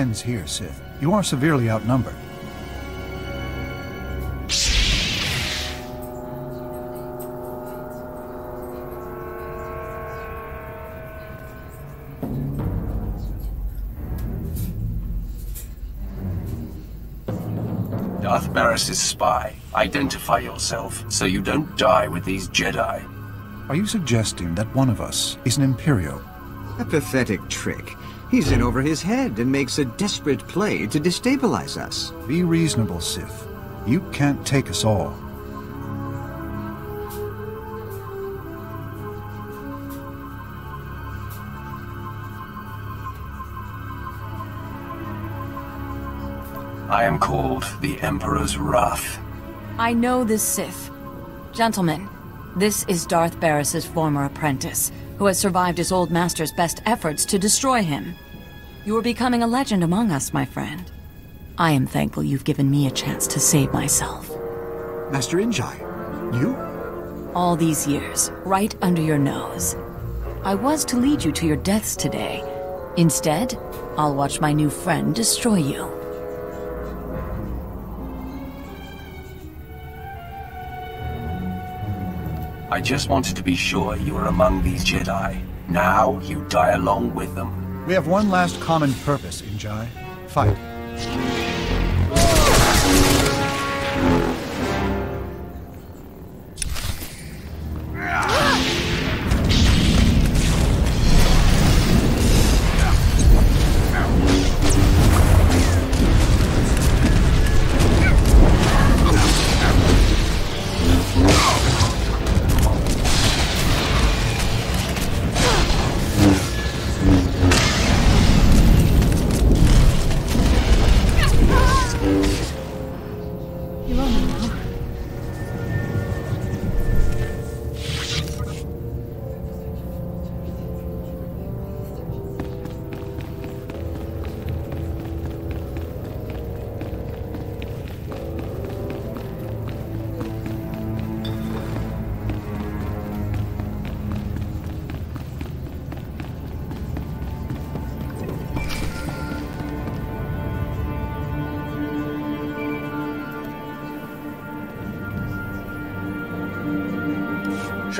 Ends here, Sith. You are severely outnumbered. Darth Baras's is spy. Identify yourself, so you don't die with these Jedi. Are you suggesting that one of us is an Imperial? A pathetic trick. He's in over his head and makes a desperate play to destabilize us. Be reasonable, Sith. You can't take us all. I am called the Emperor's Wrath. I know this Sith. Gentlemen, this is Darth Baras's former apprentice, who has survived his old master's best efforts to destroy him. You are becoming a legend among us, my friend. I am thankful you've given me a chance to save myself. Master Injai, you? All these years, right under your nose. I was to lead you to your deaths today. Instead, I'll watch my new friend destroy you. I just wanted to be sure you were among these Jedi. Now you die along with them. We have one last common purpose, Injai. Fight.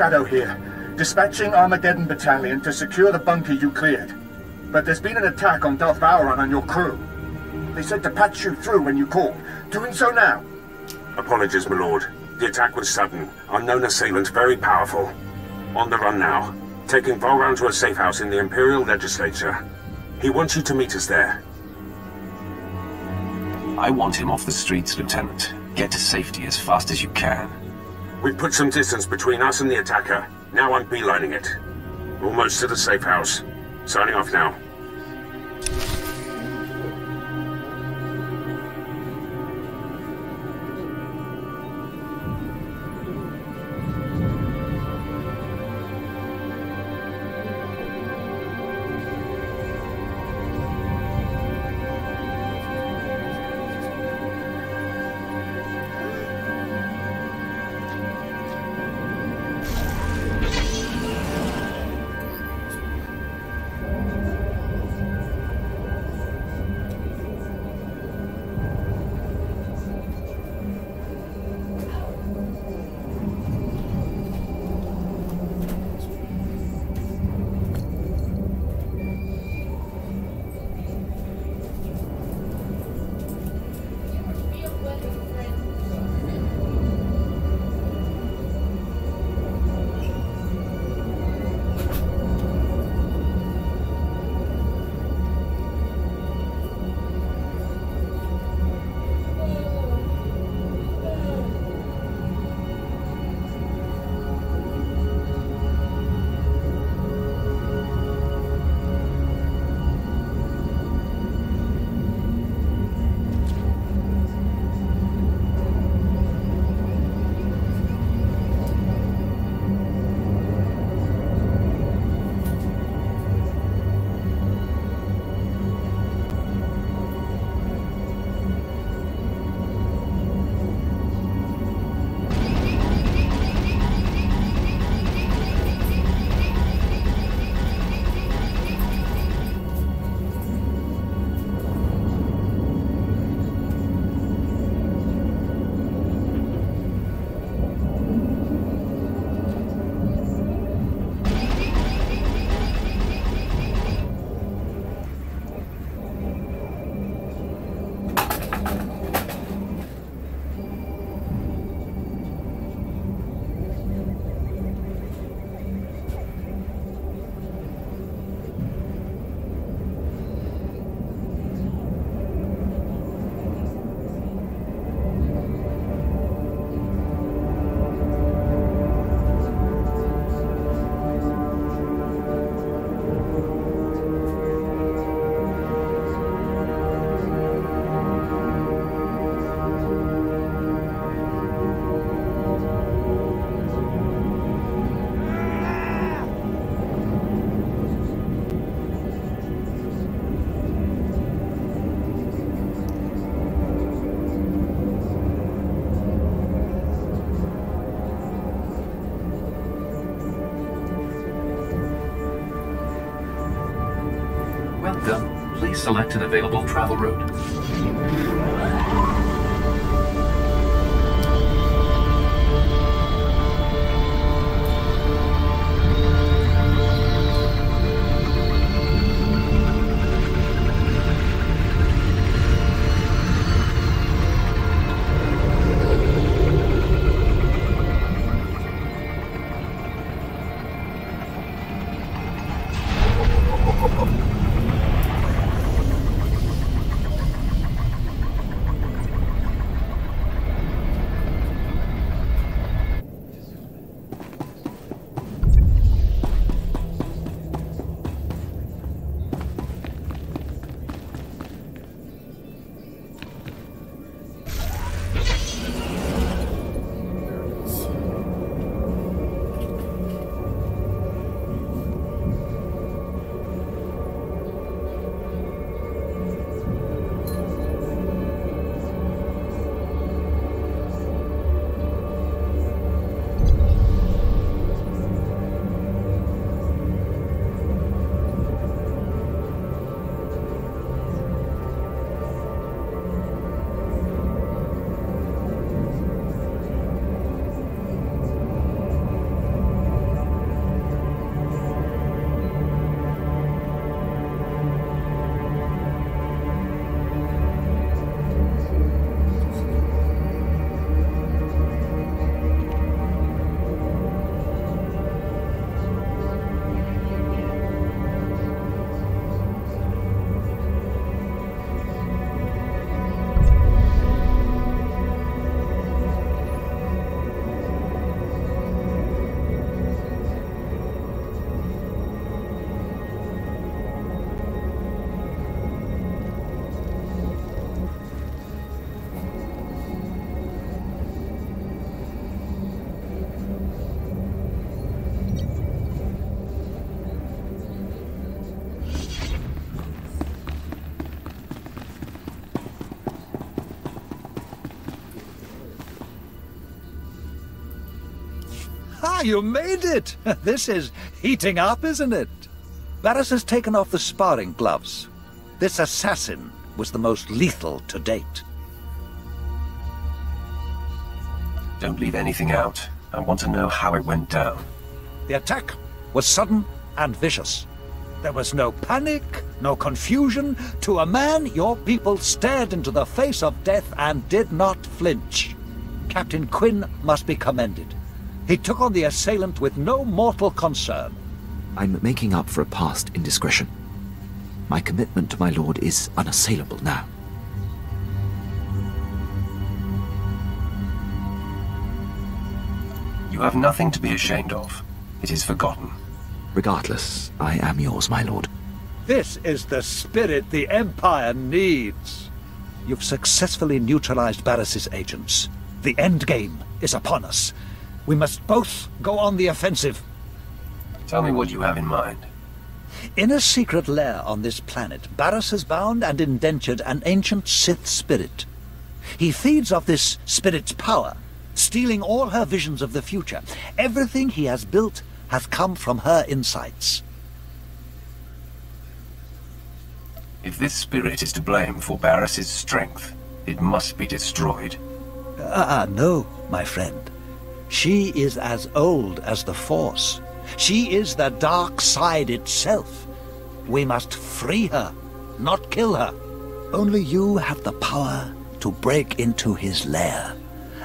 Shadow here, dispatching Armageddon Battalion to secure the bunker you cleared. But there's been an attack on Darth Vowrawn and your crew. They said to patch you through when you called. Doing so now. Apologies, my lord. The attack was sudden. Unknown assailant, very powerful. On the run now. Taking Vowrawn to a safe house in the Imperial Legislature. He wants you to meet us there. I want him off the streets, Lieutenant. Get to safety as fast as you can. We've put some distance between us and the attacker. Now I'm beelining it. Almost to the safe house. Signing off now. Select an available travel route. Ah, you made it! This is heating up, isn't it? Baras has taken off the sparring gloves. This assassin was the most lethal to date. Don't leave anything out. I want to know how it went down. The attack was sudden and vicious. There was no panic, no confusion. To a man, your people stared into the face of death and did not flinch. Captain Quinn must be commended. He took on the assailant with no mortal concern. I'm making up for a past indiscretion. My commitment to my lord is unassailable now. You have nothing to be ashamed of. It is forgotten. Regardless, I am yours, my lord. This is the spirit the Empire needs. You've successfully neutralized Baras's agents. The end game is upon us. We must both go on the offensive. Tell me what you have in mind. In a secret lair on this planet, Baras has bound and indentured an ancient Sith spirit. He feeds off this spirit's power, stealing all her visions of the future. Everything he has built has come from her insights. If this spirit is to blame for Baras's strength, it must be destroyed. Ah, uh, no, my friend. She is as old as the Force. She is the dark side itself. We must free her, not kill her. Only you have the power to break into his lair.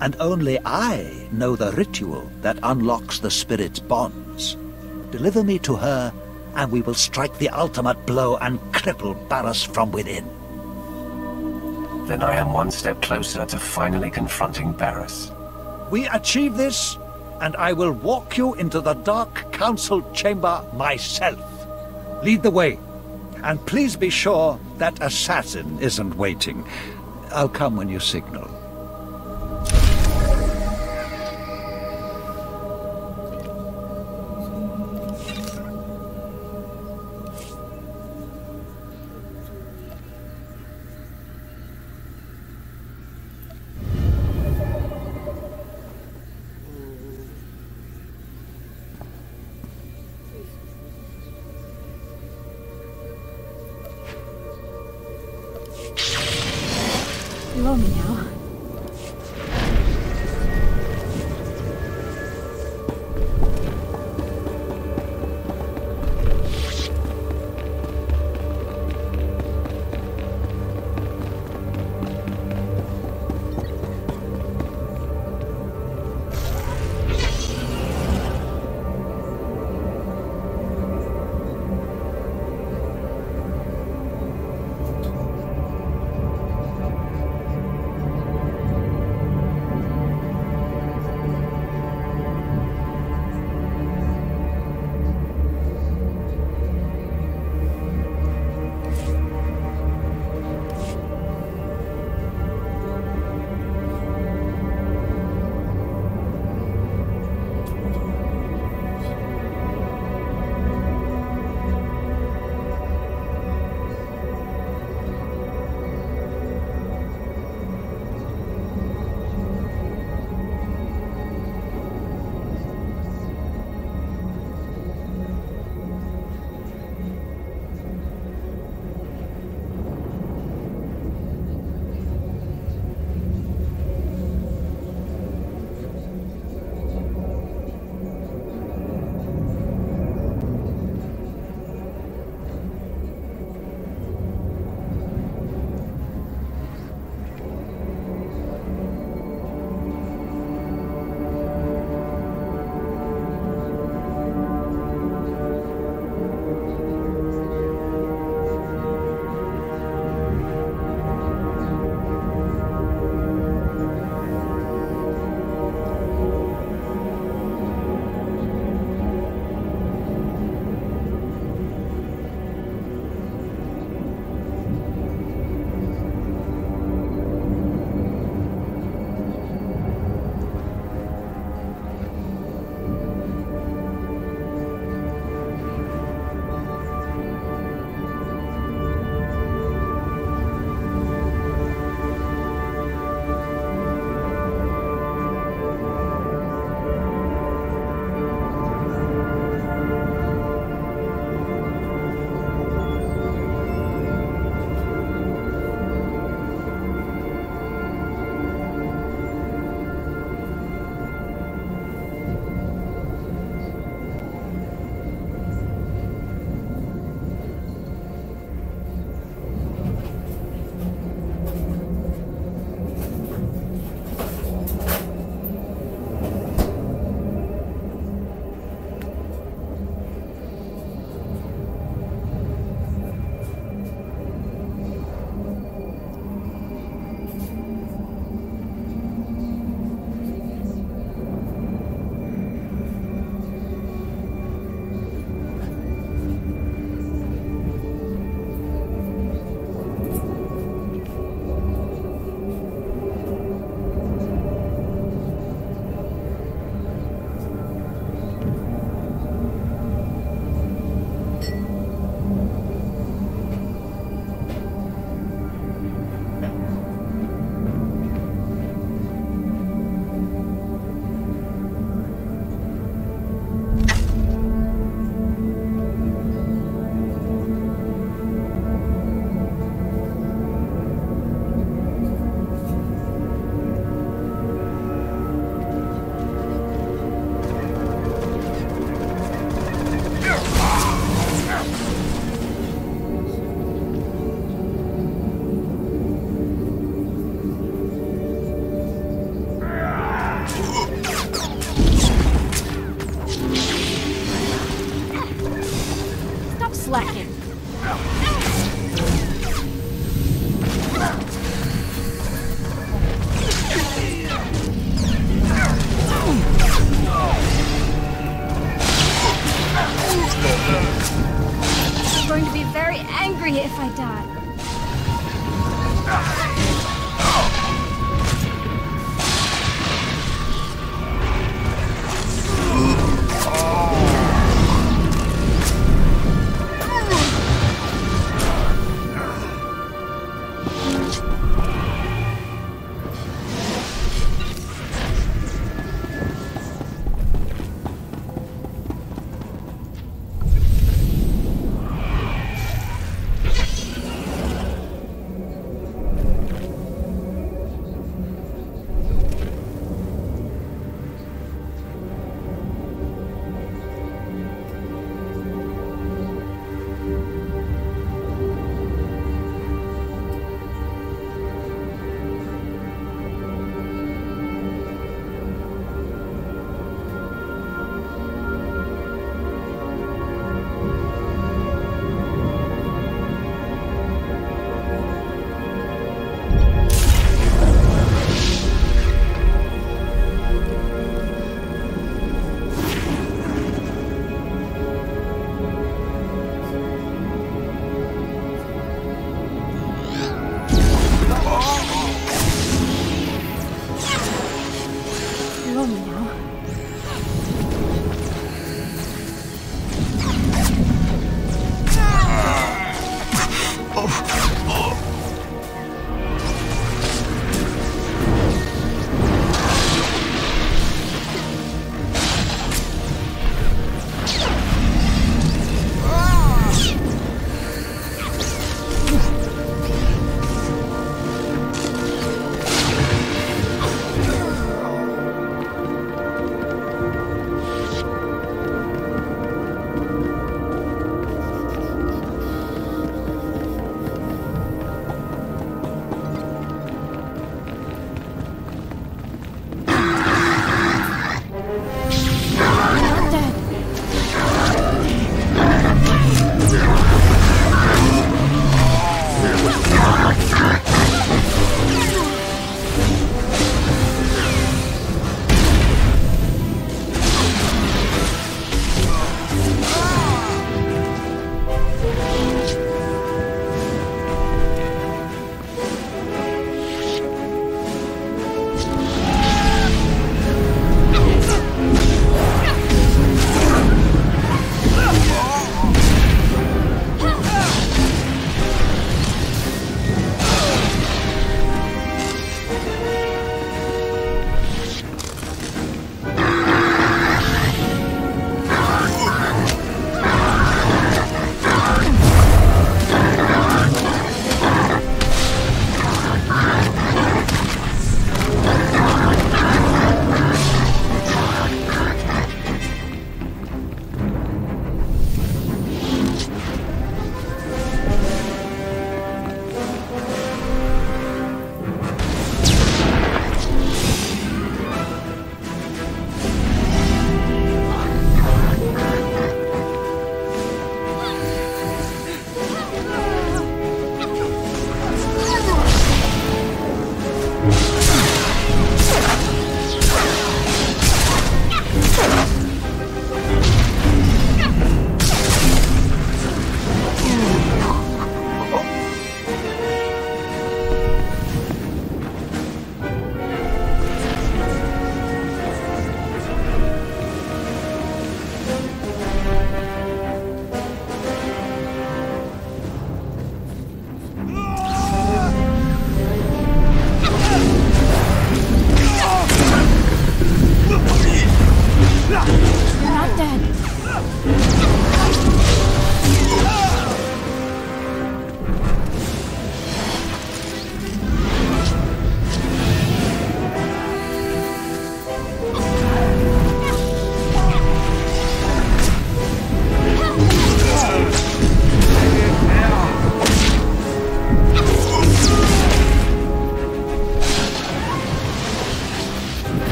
And only I know the ritual that unlocks the spirit's bonds. Deliver me to her, and we will strike the ultimate blow and cripple Baras from within. Then I am one step closer to finally confronting Baras. We achieve this, and I will walk you into the Dark Council chamber myself. Lead the way, and please be sure that assassin isn't waiting. I'll come when you signal.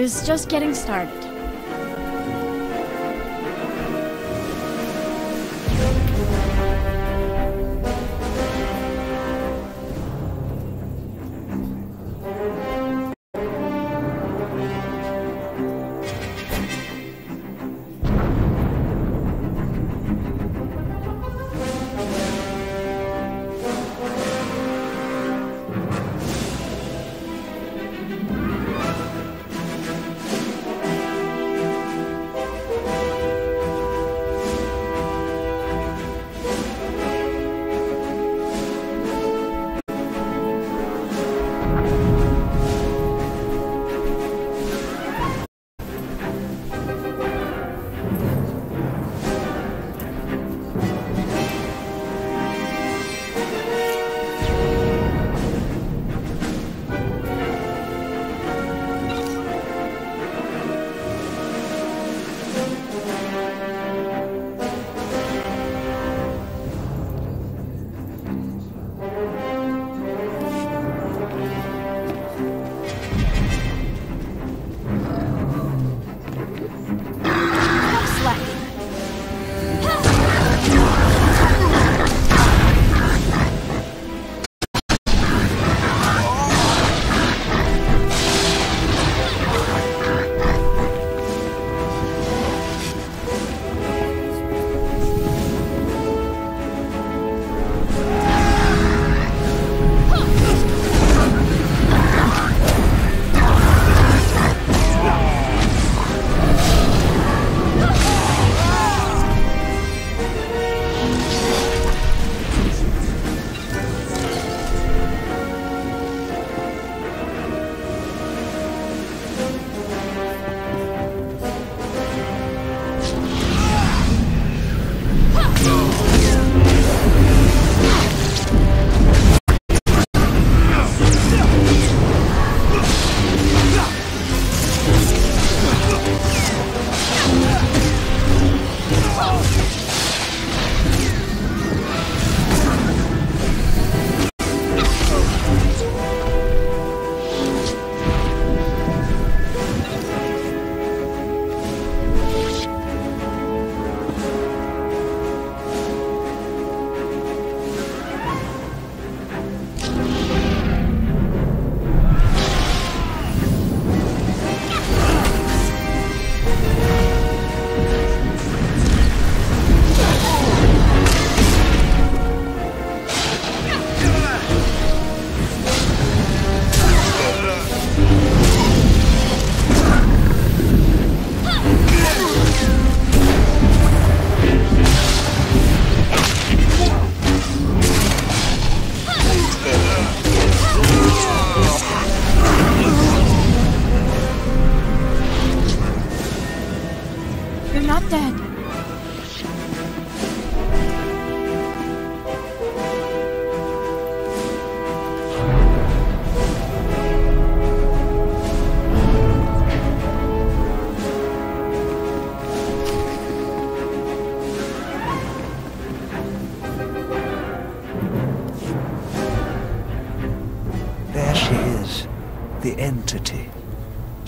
Was just getting started.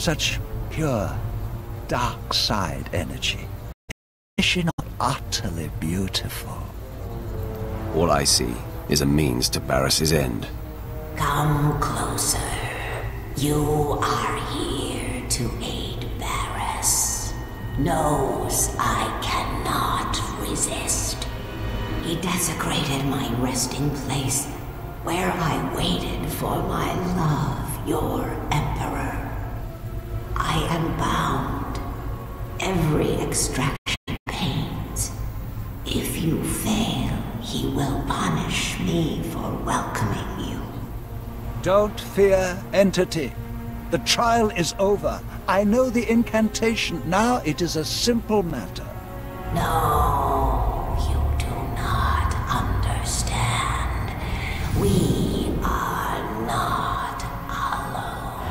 Such pure, dark side energy. Is she not utterly beautiful? All I see is a means to Baras's end. Come closer. You are here to aid Baras. Knows I cannot resist. He desecrated my resting place, where I waited for my love, your fear, entity. The trial is over. I know the incantation. Now it is a simple matter. No, you do not understand. We are not alone.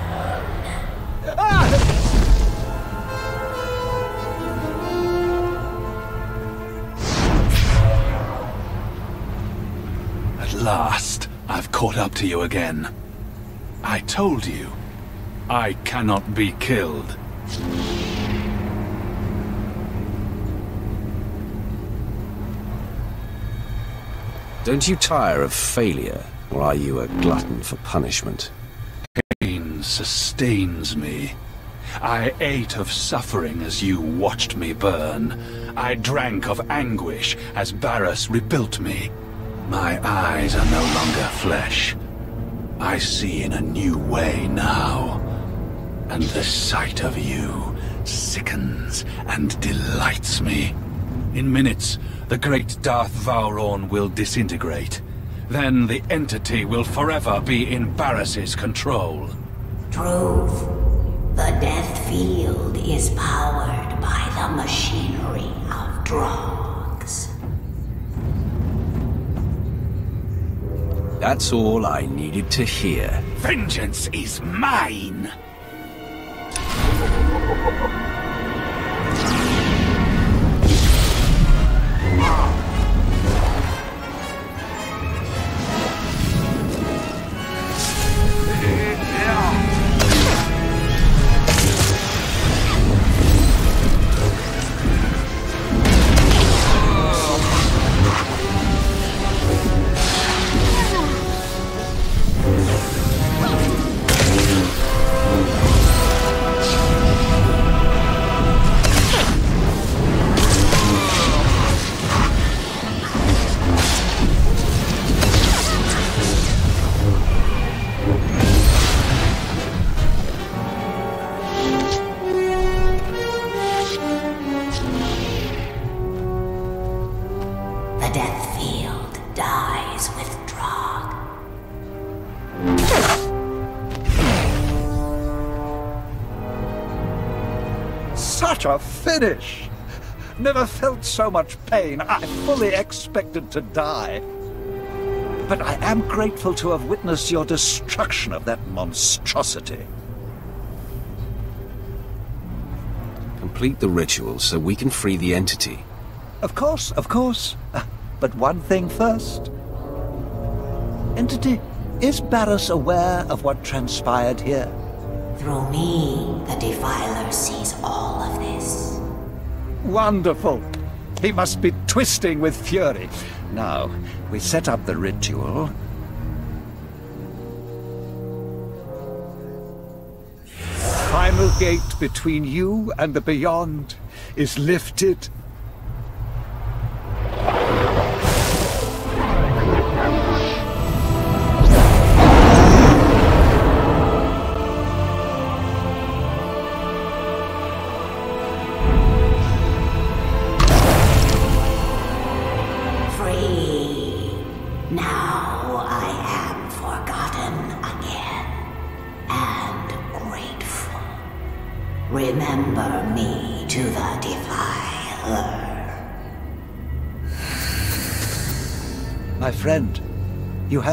At last, I've caught up to you again. Told you. I cannot be killed. Don't you tire of failure, or are you a glutton for punishment? Pain sustains me. I ate of suffering as you watched me burn. I drank of anguish as Baras rebuilt me. My eyes are no longer flesh. I see in a new way now. And the sight of you sickens and delights me. In minutes, the great Darth Vowrawn will disintegrate. Then the entity will forever be in Baras's control. Truth. The Death Field is powered by the machinery of drugs. That's all I needed to hear. Vengeance is mine! Finish! Never felt so much pain. I fully expected to die. But I am grateful to have witnessed your destruction of that monstrosity. Complete the ritual so we can free the entity. Of course, of course. But one thing first. Entity, is Baras aware of what transpired here? Through me, the Defiler sees all of this. Wonderful. He must be twisting with fury. Now, we set up the ritual. Final gate between you and the beyond is lifted.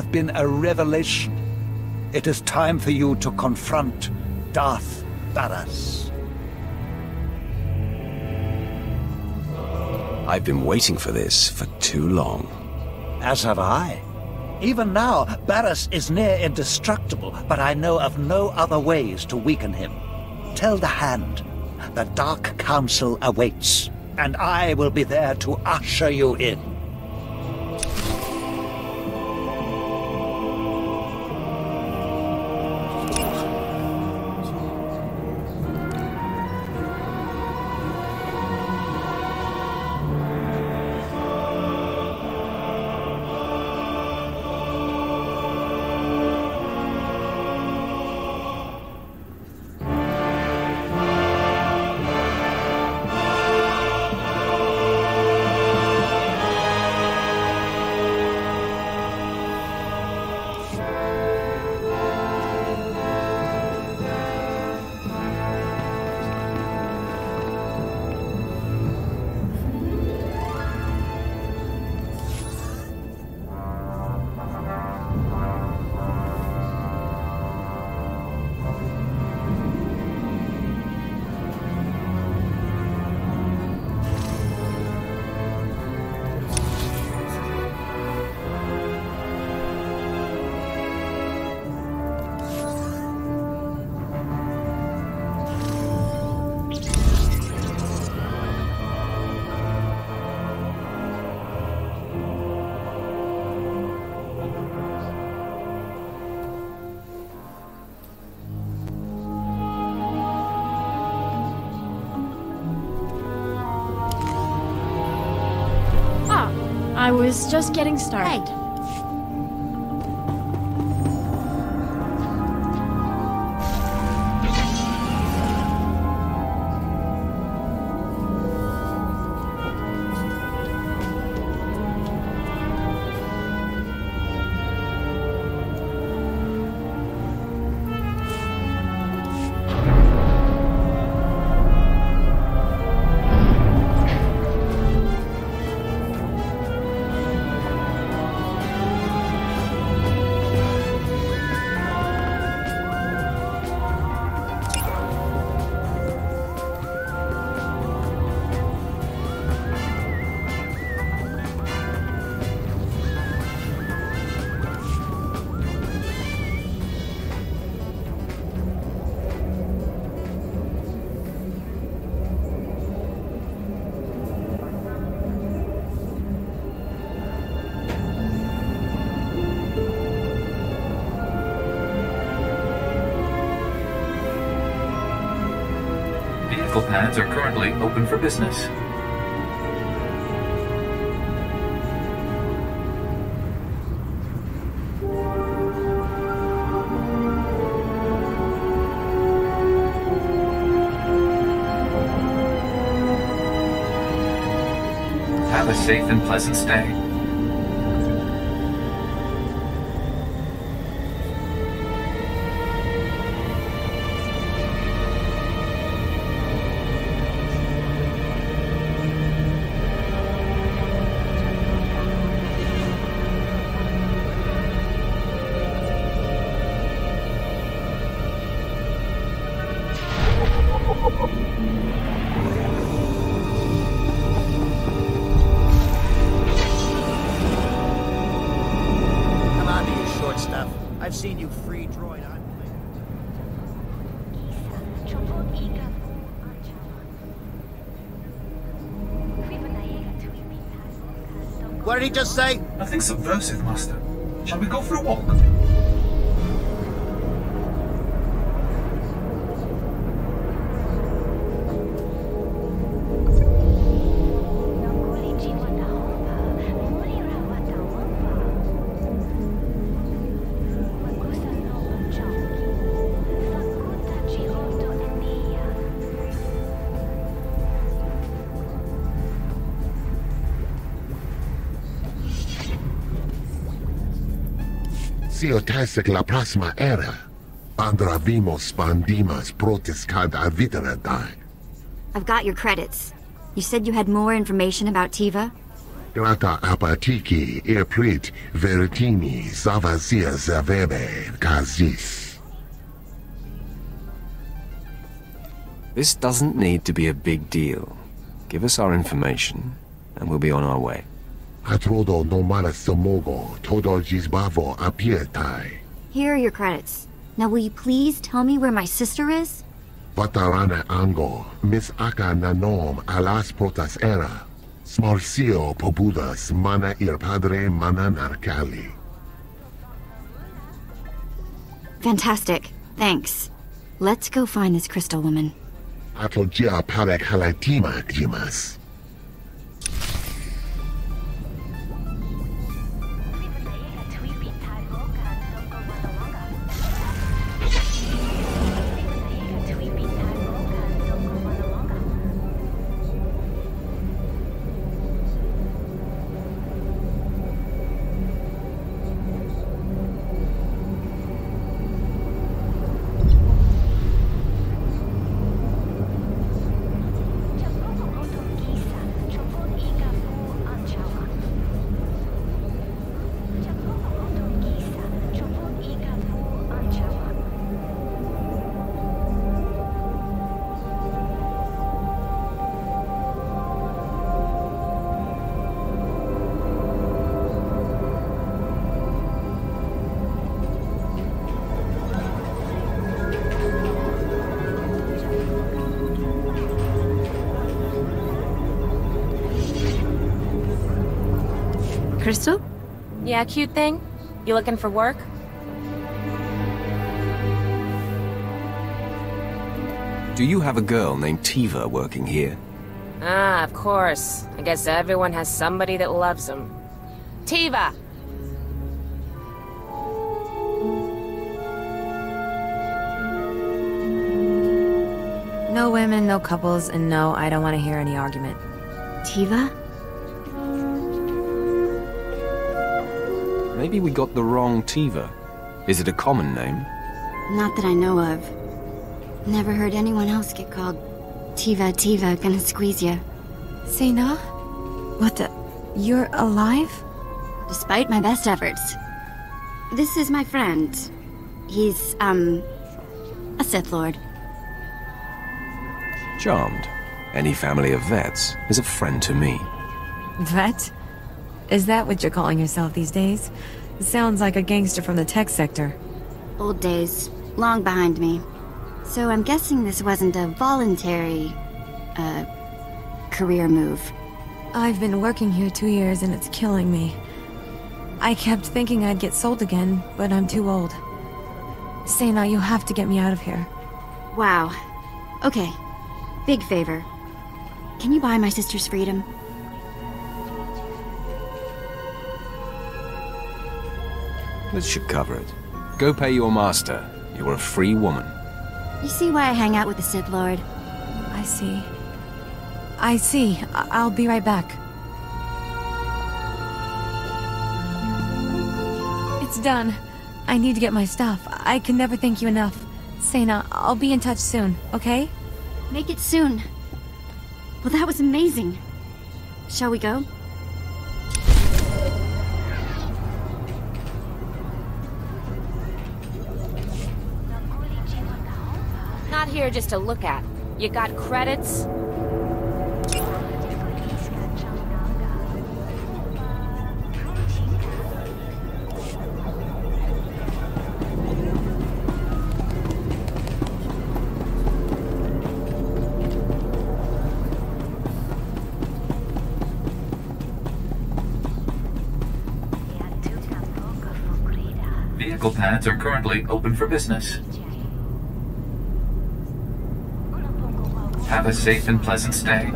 Have been a revelation. It is time for you to confront Darth Baras. I've been waiting for this for too long. As have I. Even now, Baras is near indestructible, but I know of no other ways to weaken him. Tell the Hand, the Dark Council awaits, and I will be there to usher you in. Was just getting started. Vehicle pads are currently open for business. Have a safe and pleasant stay. Did he just say? Nothing subversive, Master. Shall we go for a walk? Theotasic la próxima era. Andra vimos bandimas protis cada vitera. I've got your credits. You said you had more information about Tiva? Grata apatiki irprit veritini savasia zavebe kazis. This doesn't need to be a big deal. Give us our information, and we'll be on our way. Atrodo nomara somogo todo gisbavo apietai. Here are your credits. Now will you please tell me where my sister is? Vatarana ango, mis aka nanom alas protas era. Smorcio pobudas mana ir padre mana narcali. Fantastic. Thanks. Let's go find this crystal woman. Atlogia parek halatima gimas. Yeah, cute thing? You looking for work? Do you have a girl named Tiva working here? Ah, of course. I guess everyone has somebody that loves them. Tiva! No women, no couples, and no, I don't want to hear any argument. Tiva? Maybe we got the wrong Tiva. Is it a common name? Not that I know of. Never heard anyone else get called Tiva Tiva gonna squeeze ya. Sena? What the? You're alive? Despite my best efforts. This is my friend. He's, um, a Sith Lord. Charmed. Any family of Vette's is a friend to me. Vette? Is that what you're calling yourself these days? Sounds like a gangster from the tech sector. Old days. Long behind me. So I'm guessing this wasn't a voluntary, uh, career move. I've been working here two years and it's killing me. I kept thinking I'd get sold again, but I'm too old. Sena, you have to get me out of here. Wow. Okay. Big favor. Can you buy my sister's freedom? This should cover it. Go pay your master. You're a free woman. You see why I hang out with the Sith Lord? I see. I see. I I'll be right back. It's done. I need to get my stuff. I can never thank you enough. Sena, I'll be in touch soon, okay? Make it soon. Well, that was amazing. Shall we go? Here just to look at. You got credits? Vehicle pads are currently open for business. Have a safe and pleasant stay.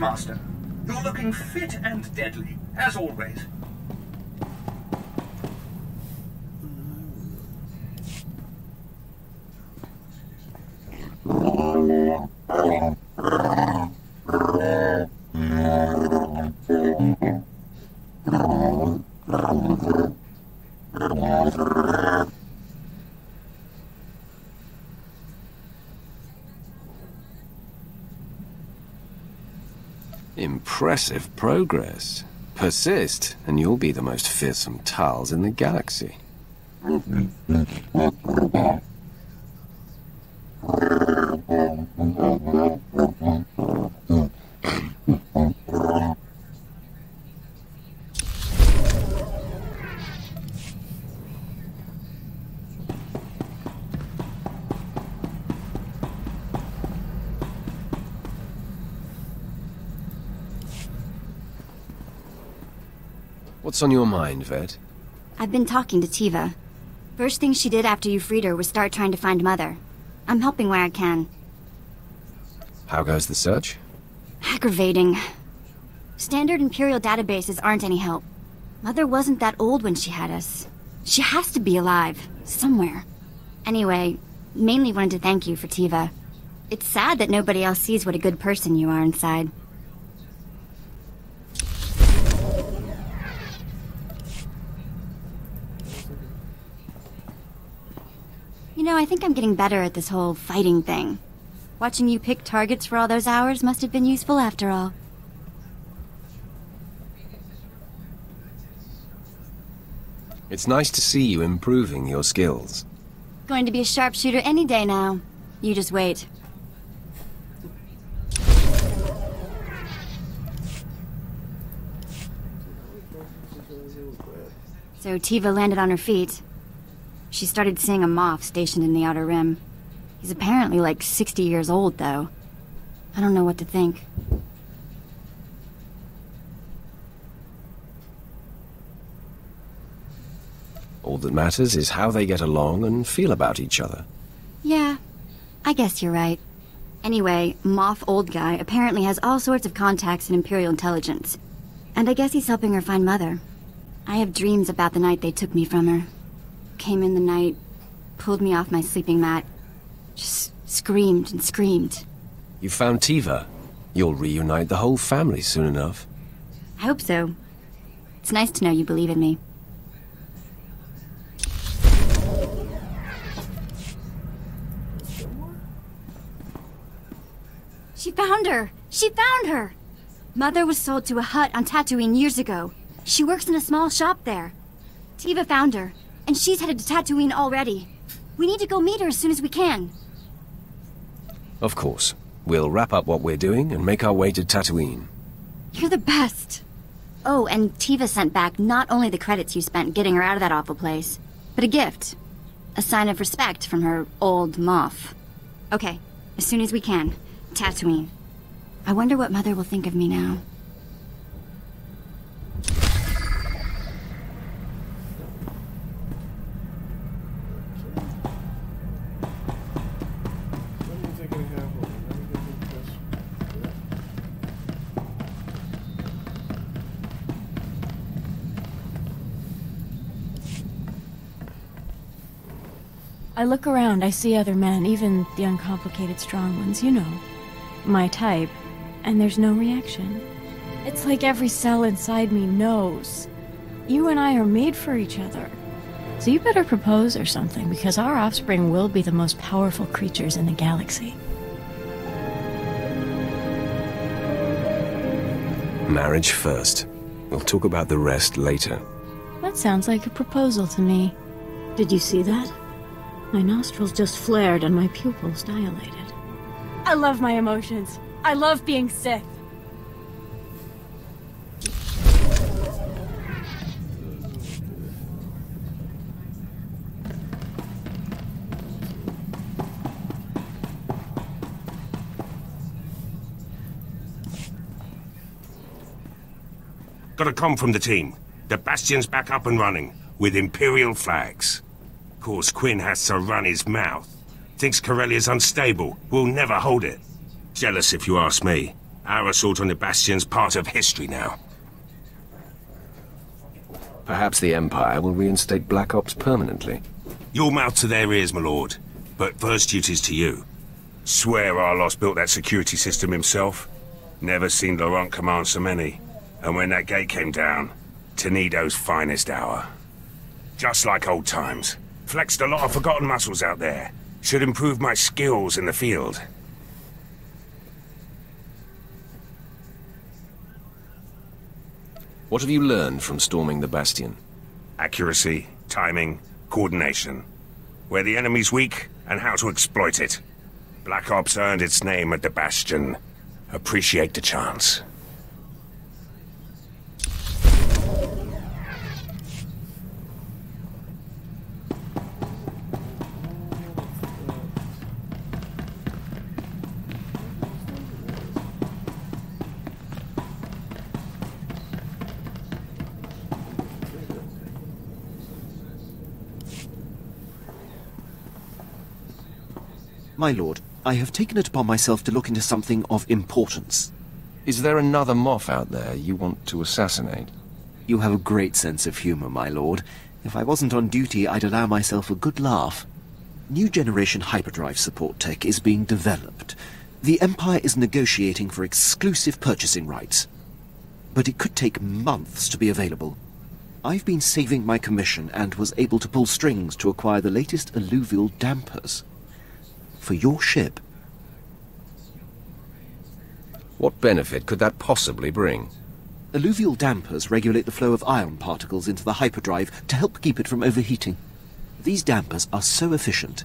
Master. You're looking fit and deadly, as always. Impressive progress. Persist, and you'll be the most fearsome Tals in the galaxy. Mm-hmm. What's on your mind, Vette? I've been talking to Tiva. First thing she did after you freed her was start trying to find Mother. I'm helping where I can. How goes the search? Aggravating. Standard Imperial databases aren't any help. Mother wasn't that old when she had us. She has to be alive, somewhere. Anyway, mainly wanted to thank you for Tiva. It's sad that nobody else sees what a good person you are inside. Know, I think I'm getting better at this whole fighting thing. Watching you pick targets for all those hours must have been useful after all. It's nice to see you improving your skills. Going to be a sharpshooter any day now. You just wait. So Tiva landed on her feet. She started seeing a Moff stationed in the Outer Rim. He's apparently like 60 years old, though. I don't know what to think. All that matters is how they get along and feel about each other. Yeah, I guess you're right. Anyway, Moff Old Guy apparently has all sorts of contacts in Imperial intelligence. And I guess he's helping her find Mother. I have dreams about the night they took me from her. Came in the night, pulled me off my sleeping mat, just screamed and screamed. You found Tiva. You'll reunite the whole family soon enough. I hope so. It's nice to know you believe in me. She found her! She found her! Mother was sold to a Hutt on Tatooine years ago. She works in a small shop there. Tiva found her, and she's headed to Tatooine already. We need to go meet her as soon as we can. Of course. We'll wrap up what we're doing and make our way to Tatooine. You're the best. Oh, and Tiva sent back not only the credits you spent getting her out of that awful place, but a gift. A sign of respect from her old Moff. Okay, as soon as we can. Tatooine. I wonder what Mother will think of me now. I look around, I see other men, even the uncomplicated strong ones, you know. My type. And there's no reaction. It's like every cell inside me knows. You and I are made for each other. So you better propose or something, because our offspring will be the most powerful creatures in the galaxy. Marriage first. We'll talk about the rest later. That sounds like a proposal to me. Did you see that? My nostrils just flared and my pupils dilated. I love my emotions. I love being Sith. Got a com from the team. The Bastion's back up and running, with Imperial flags. Of course, Quinn has to run his mouth. Thinks Corellia's unstable, will never hold it. Jealous if you ask me. Our assault on the Bastion's part of history now. Perhaps the Empire will reinstate Black Ops permanently. Your mouth to their ears, my lord. But first duties to you. Swear Arlos built that security system himself. Never seen Laurent command so many. And when that gate came down, Tenedo's finest hour. Just like old times. Flexed a lot of forgotten muscles out there. Should improve my skills in the field. What have you learned from storming the Bastion? Accuracy, timing, coordination. Where the enemy's weak, and how to exploit it. Black Ops earned its name at the Bastion. Appreciate the chance. My lord, I have taken it upon myself to look into something of importance. Is there another Moff out there you want to assassinate? You have a great sense of humor, my lord. If I wasn't on duty, I'd allow myself a good laugh. New generation hyperdrive support tech is being developed. The Empire is negotiating for exclusive purchasing rights. But it could take months to be available. I've been saving my commission and was able to pull strings to acquire the latest alluvial dampers. For your ship, What benefit could that possibly bring? alluvial dampers regulate the flow of ion particles into the hyperdrive to help keep it from overheating. These dampers are so efficient.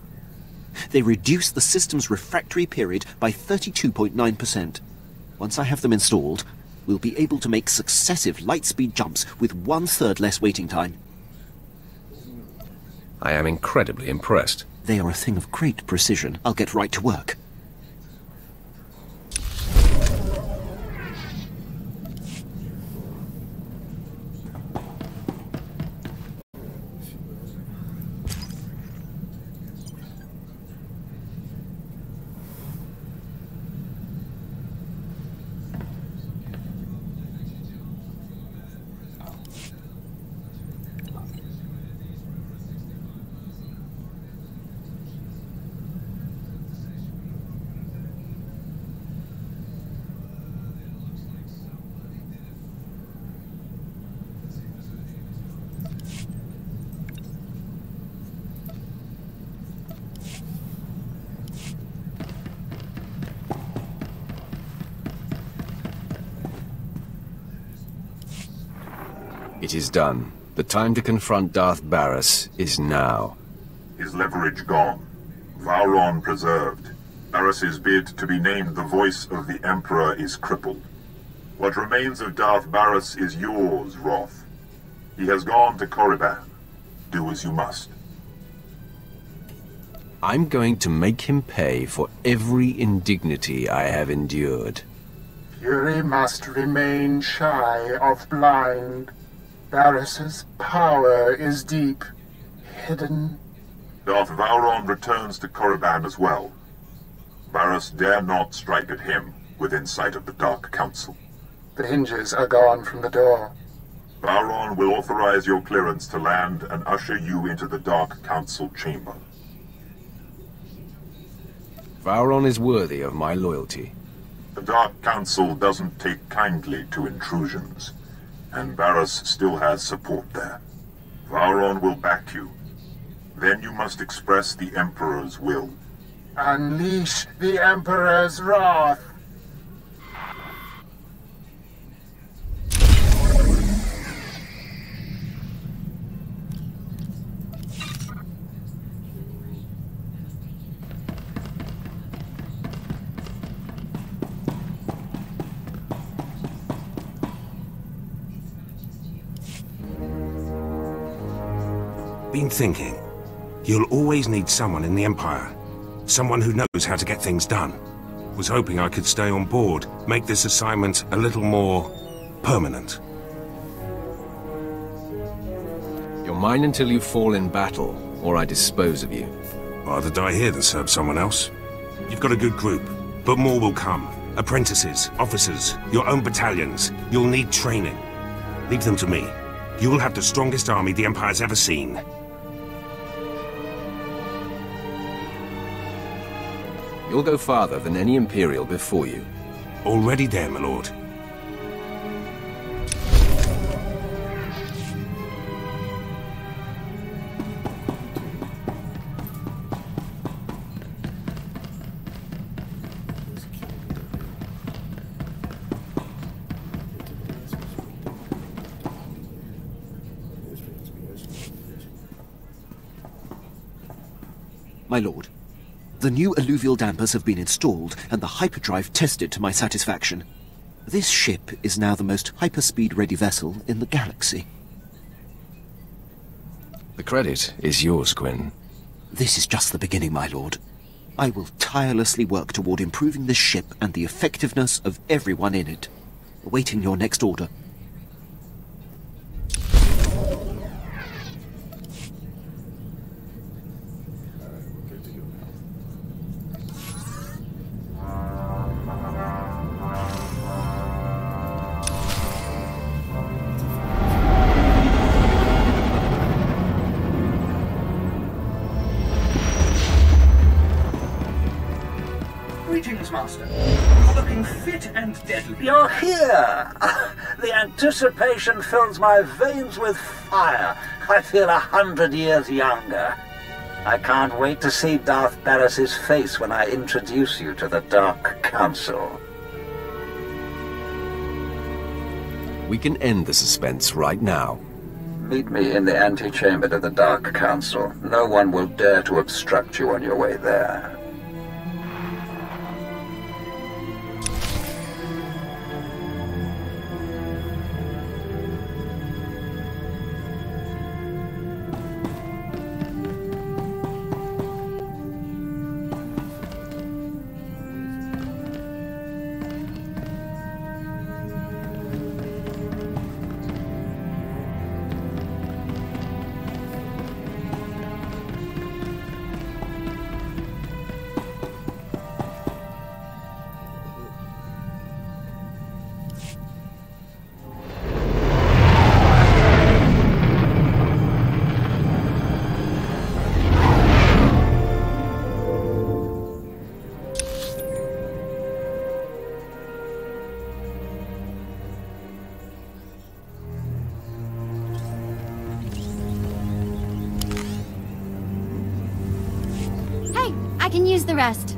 They reduce the system's refractory period by 32.9%. Once I have them installed, we'll be able to make successive light speed jumps with one-third less waiting time. I am incredibly impressed. They are a thing of great precision. I'll get right to work. It is done. The time to confront Darth Baras is now. His leverage gone. Vowrawn preserved. Baras's bid to be named the voice of the Emperor is crippled. What remains of Darth Baras is yours, Wrath. He has gone to Korriban. Do as you must. I'm going to make him pay for every indignity I have endured. Fury must remain shy of blind. Baras's power is deep, hidden. Darth Vowrawn returns to Korriban as well. Baras dare not strike at him within sight of the Dark Council. The hinges are gone from the door. Vowrawn will authorize your clearance to land and usher you into the Dark Council chamber. Vowrawn is worthy of my loyalty. The Dark Council doesn't take kindly to intrusions, and Baras still has support there. Vowrawn will back you. Then you must express the Emperor's will. Unleash the Emperor's wrath. Thinking. You'll always need someone in the Empire. Someone who knows how to get things done. Was hoping I could stay on board, make this assignment a little more... permanent. You're mine until you fall in battle, or I dispose of you. Rather die here than serve someone else. You've got a good group, but more will come. Apprentices, officers, your own battalions. You'll need training. Leave them to me. You'll have the strongest army the Empire's ever seen. You'll go farther than any Imperial before you. Already there, my lord. My lord, the new alluvial dampers have been installed and the hyperdrive tested to my satisfaction. This ship is now the most hyperspeed-ready vessel in the galaxy. The credit is yours, Quinn. This is just the beginning, my lord. I will tirelessly work toward improving this ship and the effectiveness of everyone in it. Awaiting your next order. Anticipation fills my veins with fire. I feel a hundred years younger. I can't wait to see Darth Baras's face when I introduce you to the Dark Council. We can end the suspense right now. Meet me in the antechamber to the Dark Council. No one will dare to obstruct you on your way there. Rest.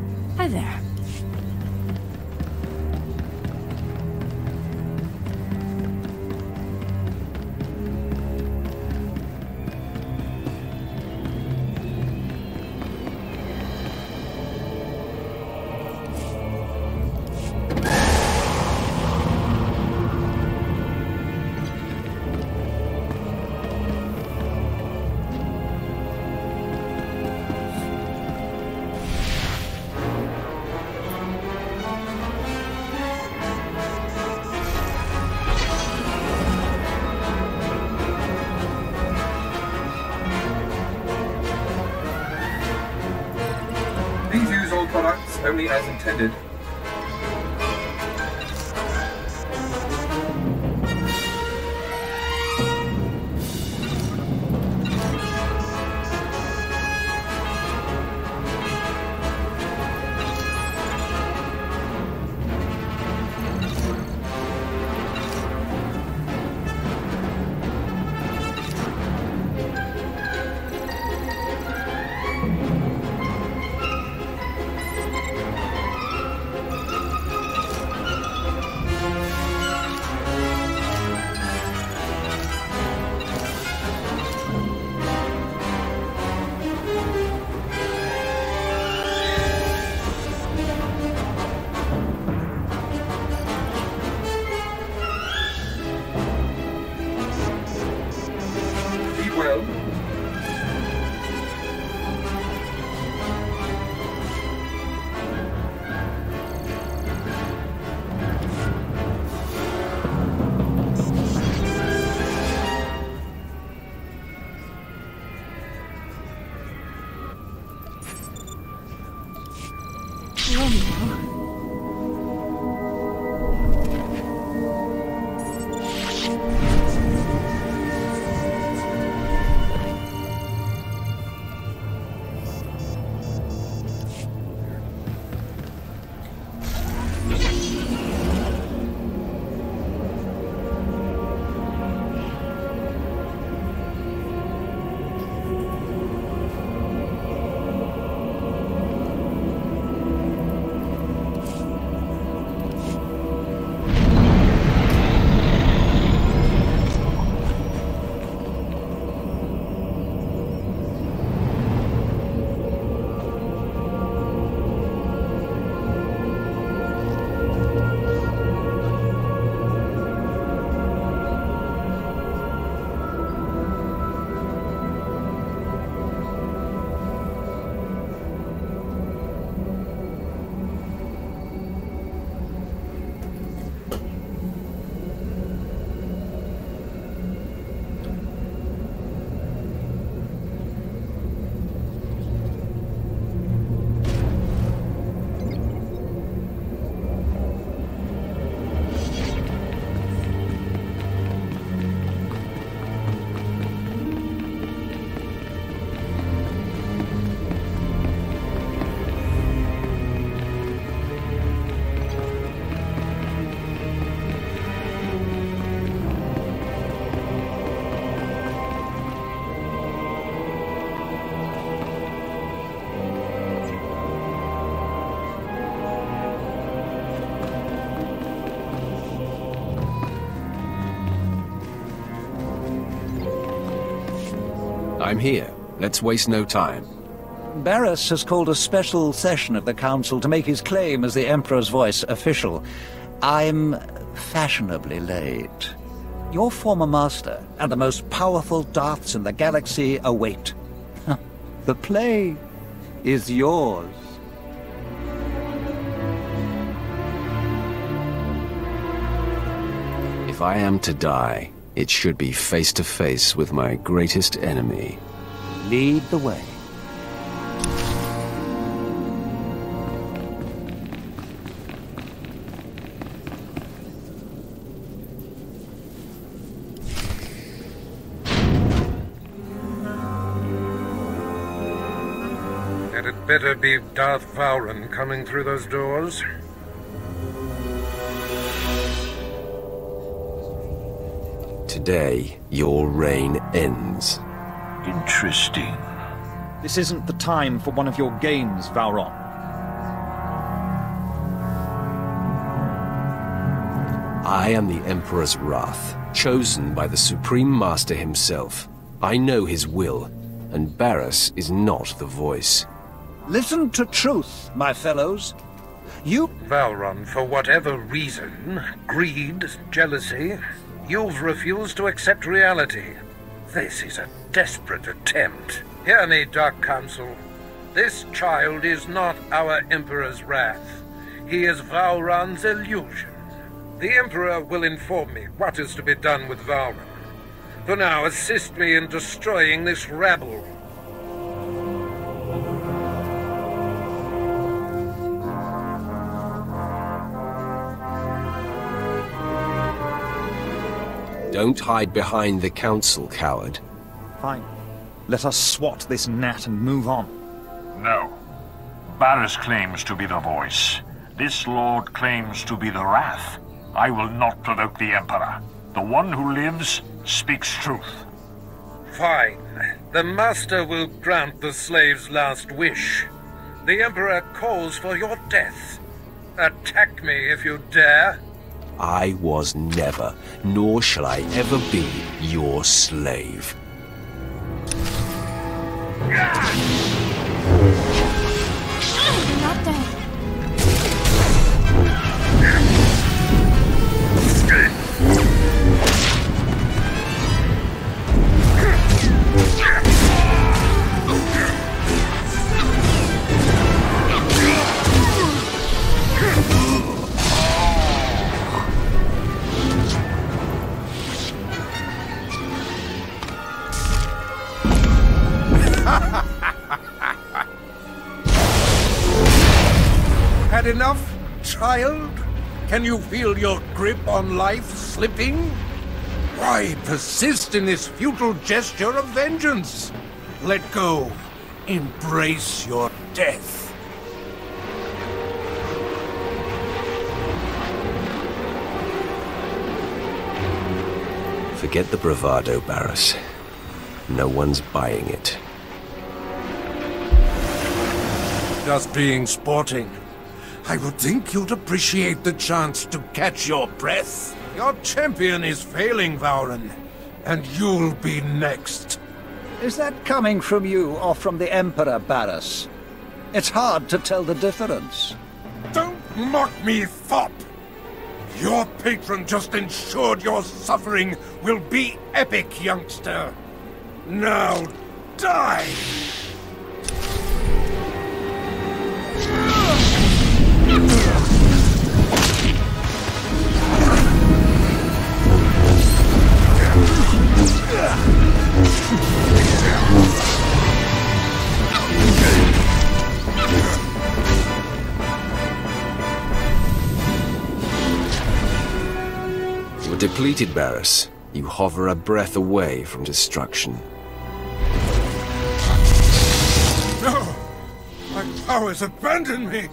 I'm here. Let's waste no time. Baras has called a special session of the Council to make his claim as the Emperor's voice official. I'm fashionably late. Your former master and the most powerful Darths in the galaxy await. the play is yours. If I am to die, it should be face to face with my greatest enemy. Lead the way. Had it better be Darth Vowrawn coming through those doors? Today, your reign ends. Interesting. This isn't the time for one of your games, Vowrawn. I am the Emperor's wrath, chosen by the Supreme Master himself. I know his will, and Baras is not the voice. Listen to truth, my fellows. You... Vowrawn, for whatever reason, greed, jealousy, you've refused to accept reality. This is a desperate attempt. Hear me, Dark Council. This child is not our Emperor's wrath. He is Vowrawn's illusion. The Emperor will inform me what is to be done with Vowrawn. For now, assist me in destroying this rabble. Don't hide behind the Council, coward. Fine. Let us swat this gnat and move on. No. Baras claims to be the voice. This lord claims to be the wrath. I will not provoke the Emperor. The one who lives speaks truth. Fine. The Master will grant the slave's last wish. The Emperor calls for your death. Attack me if you dare. I was never, nor shall I ever be, your slave. Not dead. Had enough, child? Can you feel your grip on life slipping? Why persist in this futile gesture of vengeance? Let go. Embrace your death. Forget the bravado, Baras. No one's buying it. Just being sporting. I would think you'd appreciate the chance to catch your breath. Your champion is failing, Vowrawn, and you'll be next. Is that coming from you or from the Emperor, Baras? It's hard to tell the difference. Don't mock me, fop! Your patron just ensured your suffering will be epic, youngster. Now, die! You're depleted, Baras. You hover a breath away from destruction. No! My powers abandon me!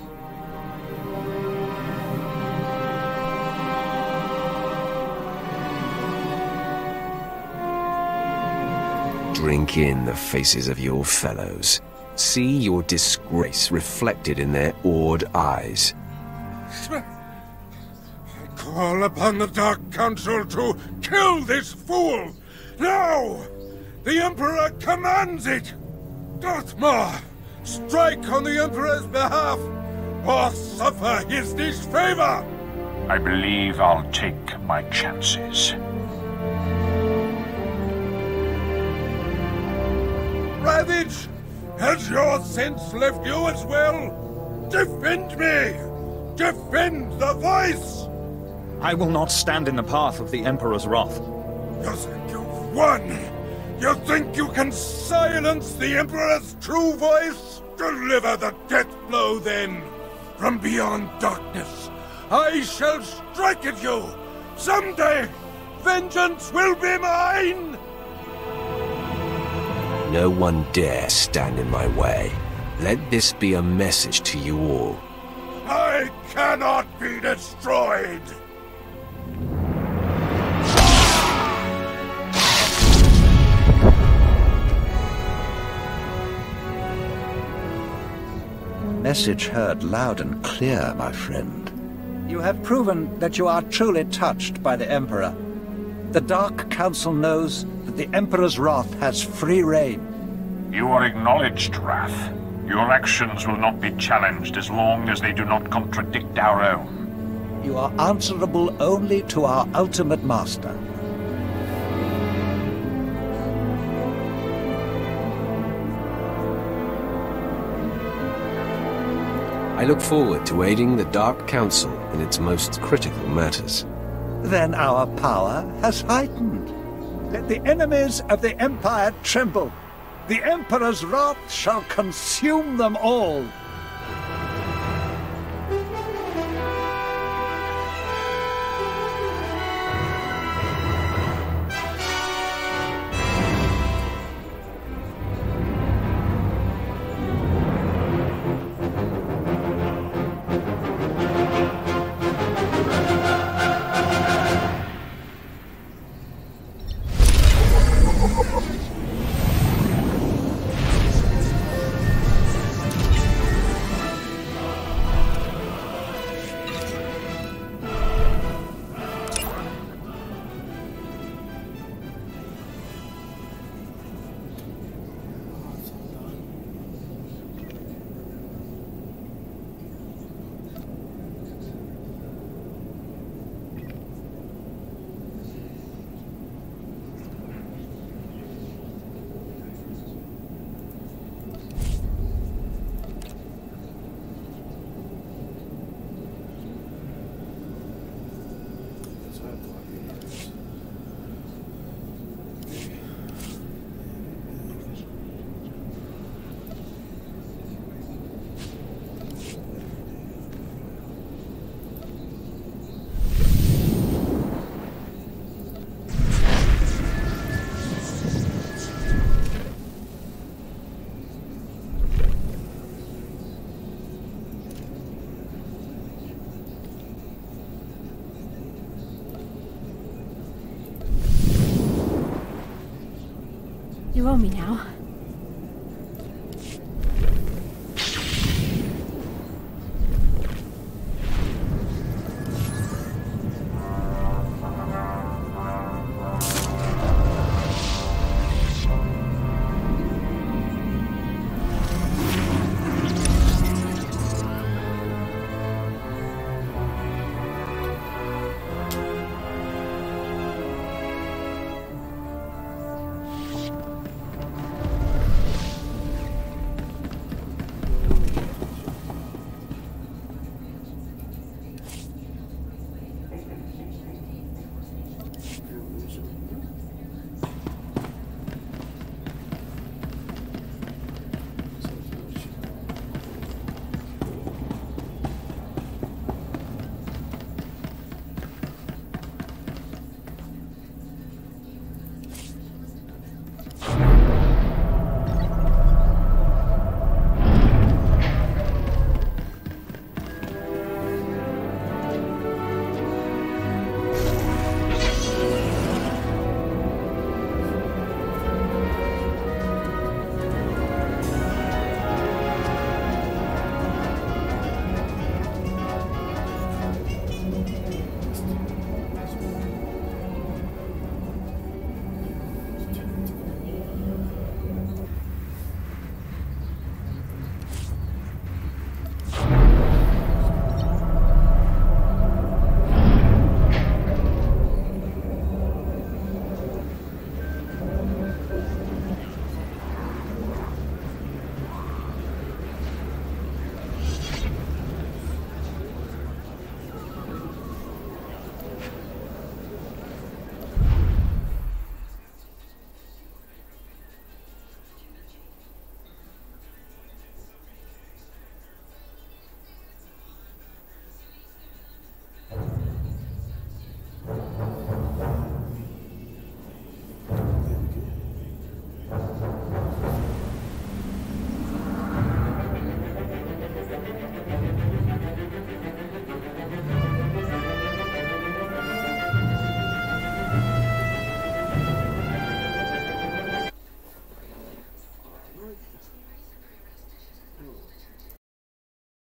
Drink in the faces of your fellows. See your disgrace reflected in their awed eyes. I call upon the Dark Council to kill this fool! Now! The Emperor commands it! Darth Marr, strike on the Emperor's behalf, or suffer his disfavor! I believe I'll take my chances. Ravage! Has your sense left you as well? Defend me! Defend the voice! I will not stand in the path of the Emperor's wrath. You think you've won? You think you can silence the Emperor's true voice? Deliver the death blow then! From beyond darkness, I shall strike at you! Someday, vengeance will be mine! No one dare stand in my way. Let this be a message to you all. I cannot be destroyed! Message heard loud and clear, my friend. You have proven that you are truly touched by the Emperor. The Dark Council knows that the Emperor's wrath has free reign. You are acknowledged, Wrath. Your actions will not be challenged as long as they do not contradict our own. You are answerable only to our ultimate master. I look forward to aiding the Dark Council in its most critical matters. Then our power has heightened. Let the enemies of the Empire tremble. The Emperor's wrath shall consume them all. Me now.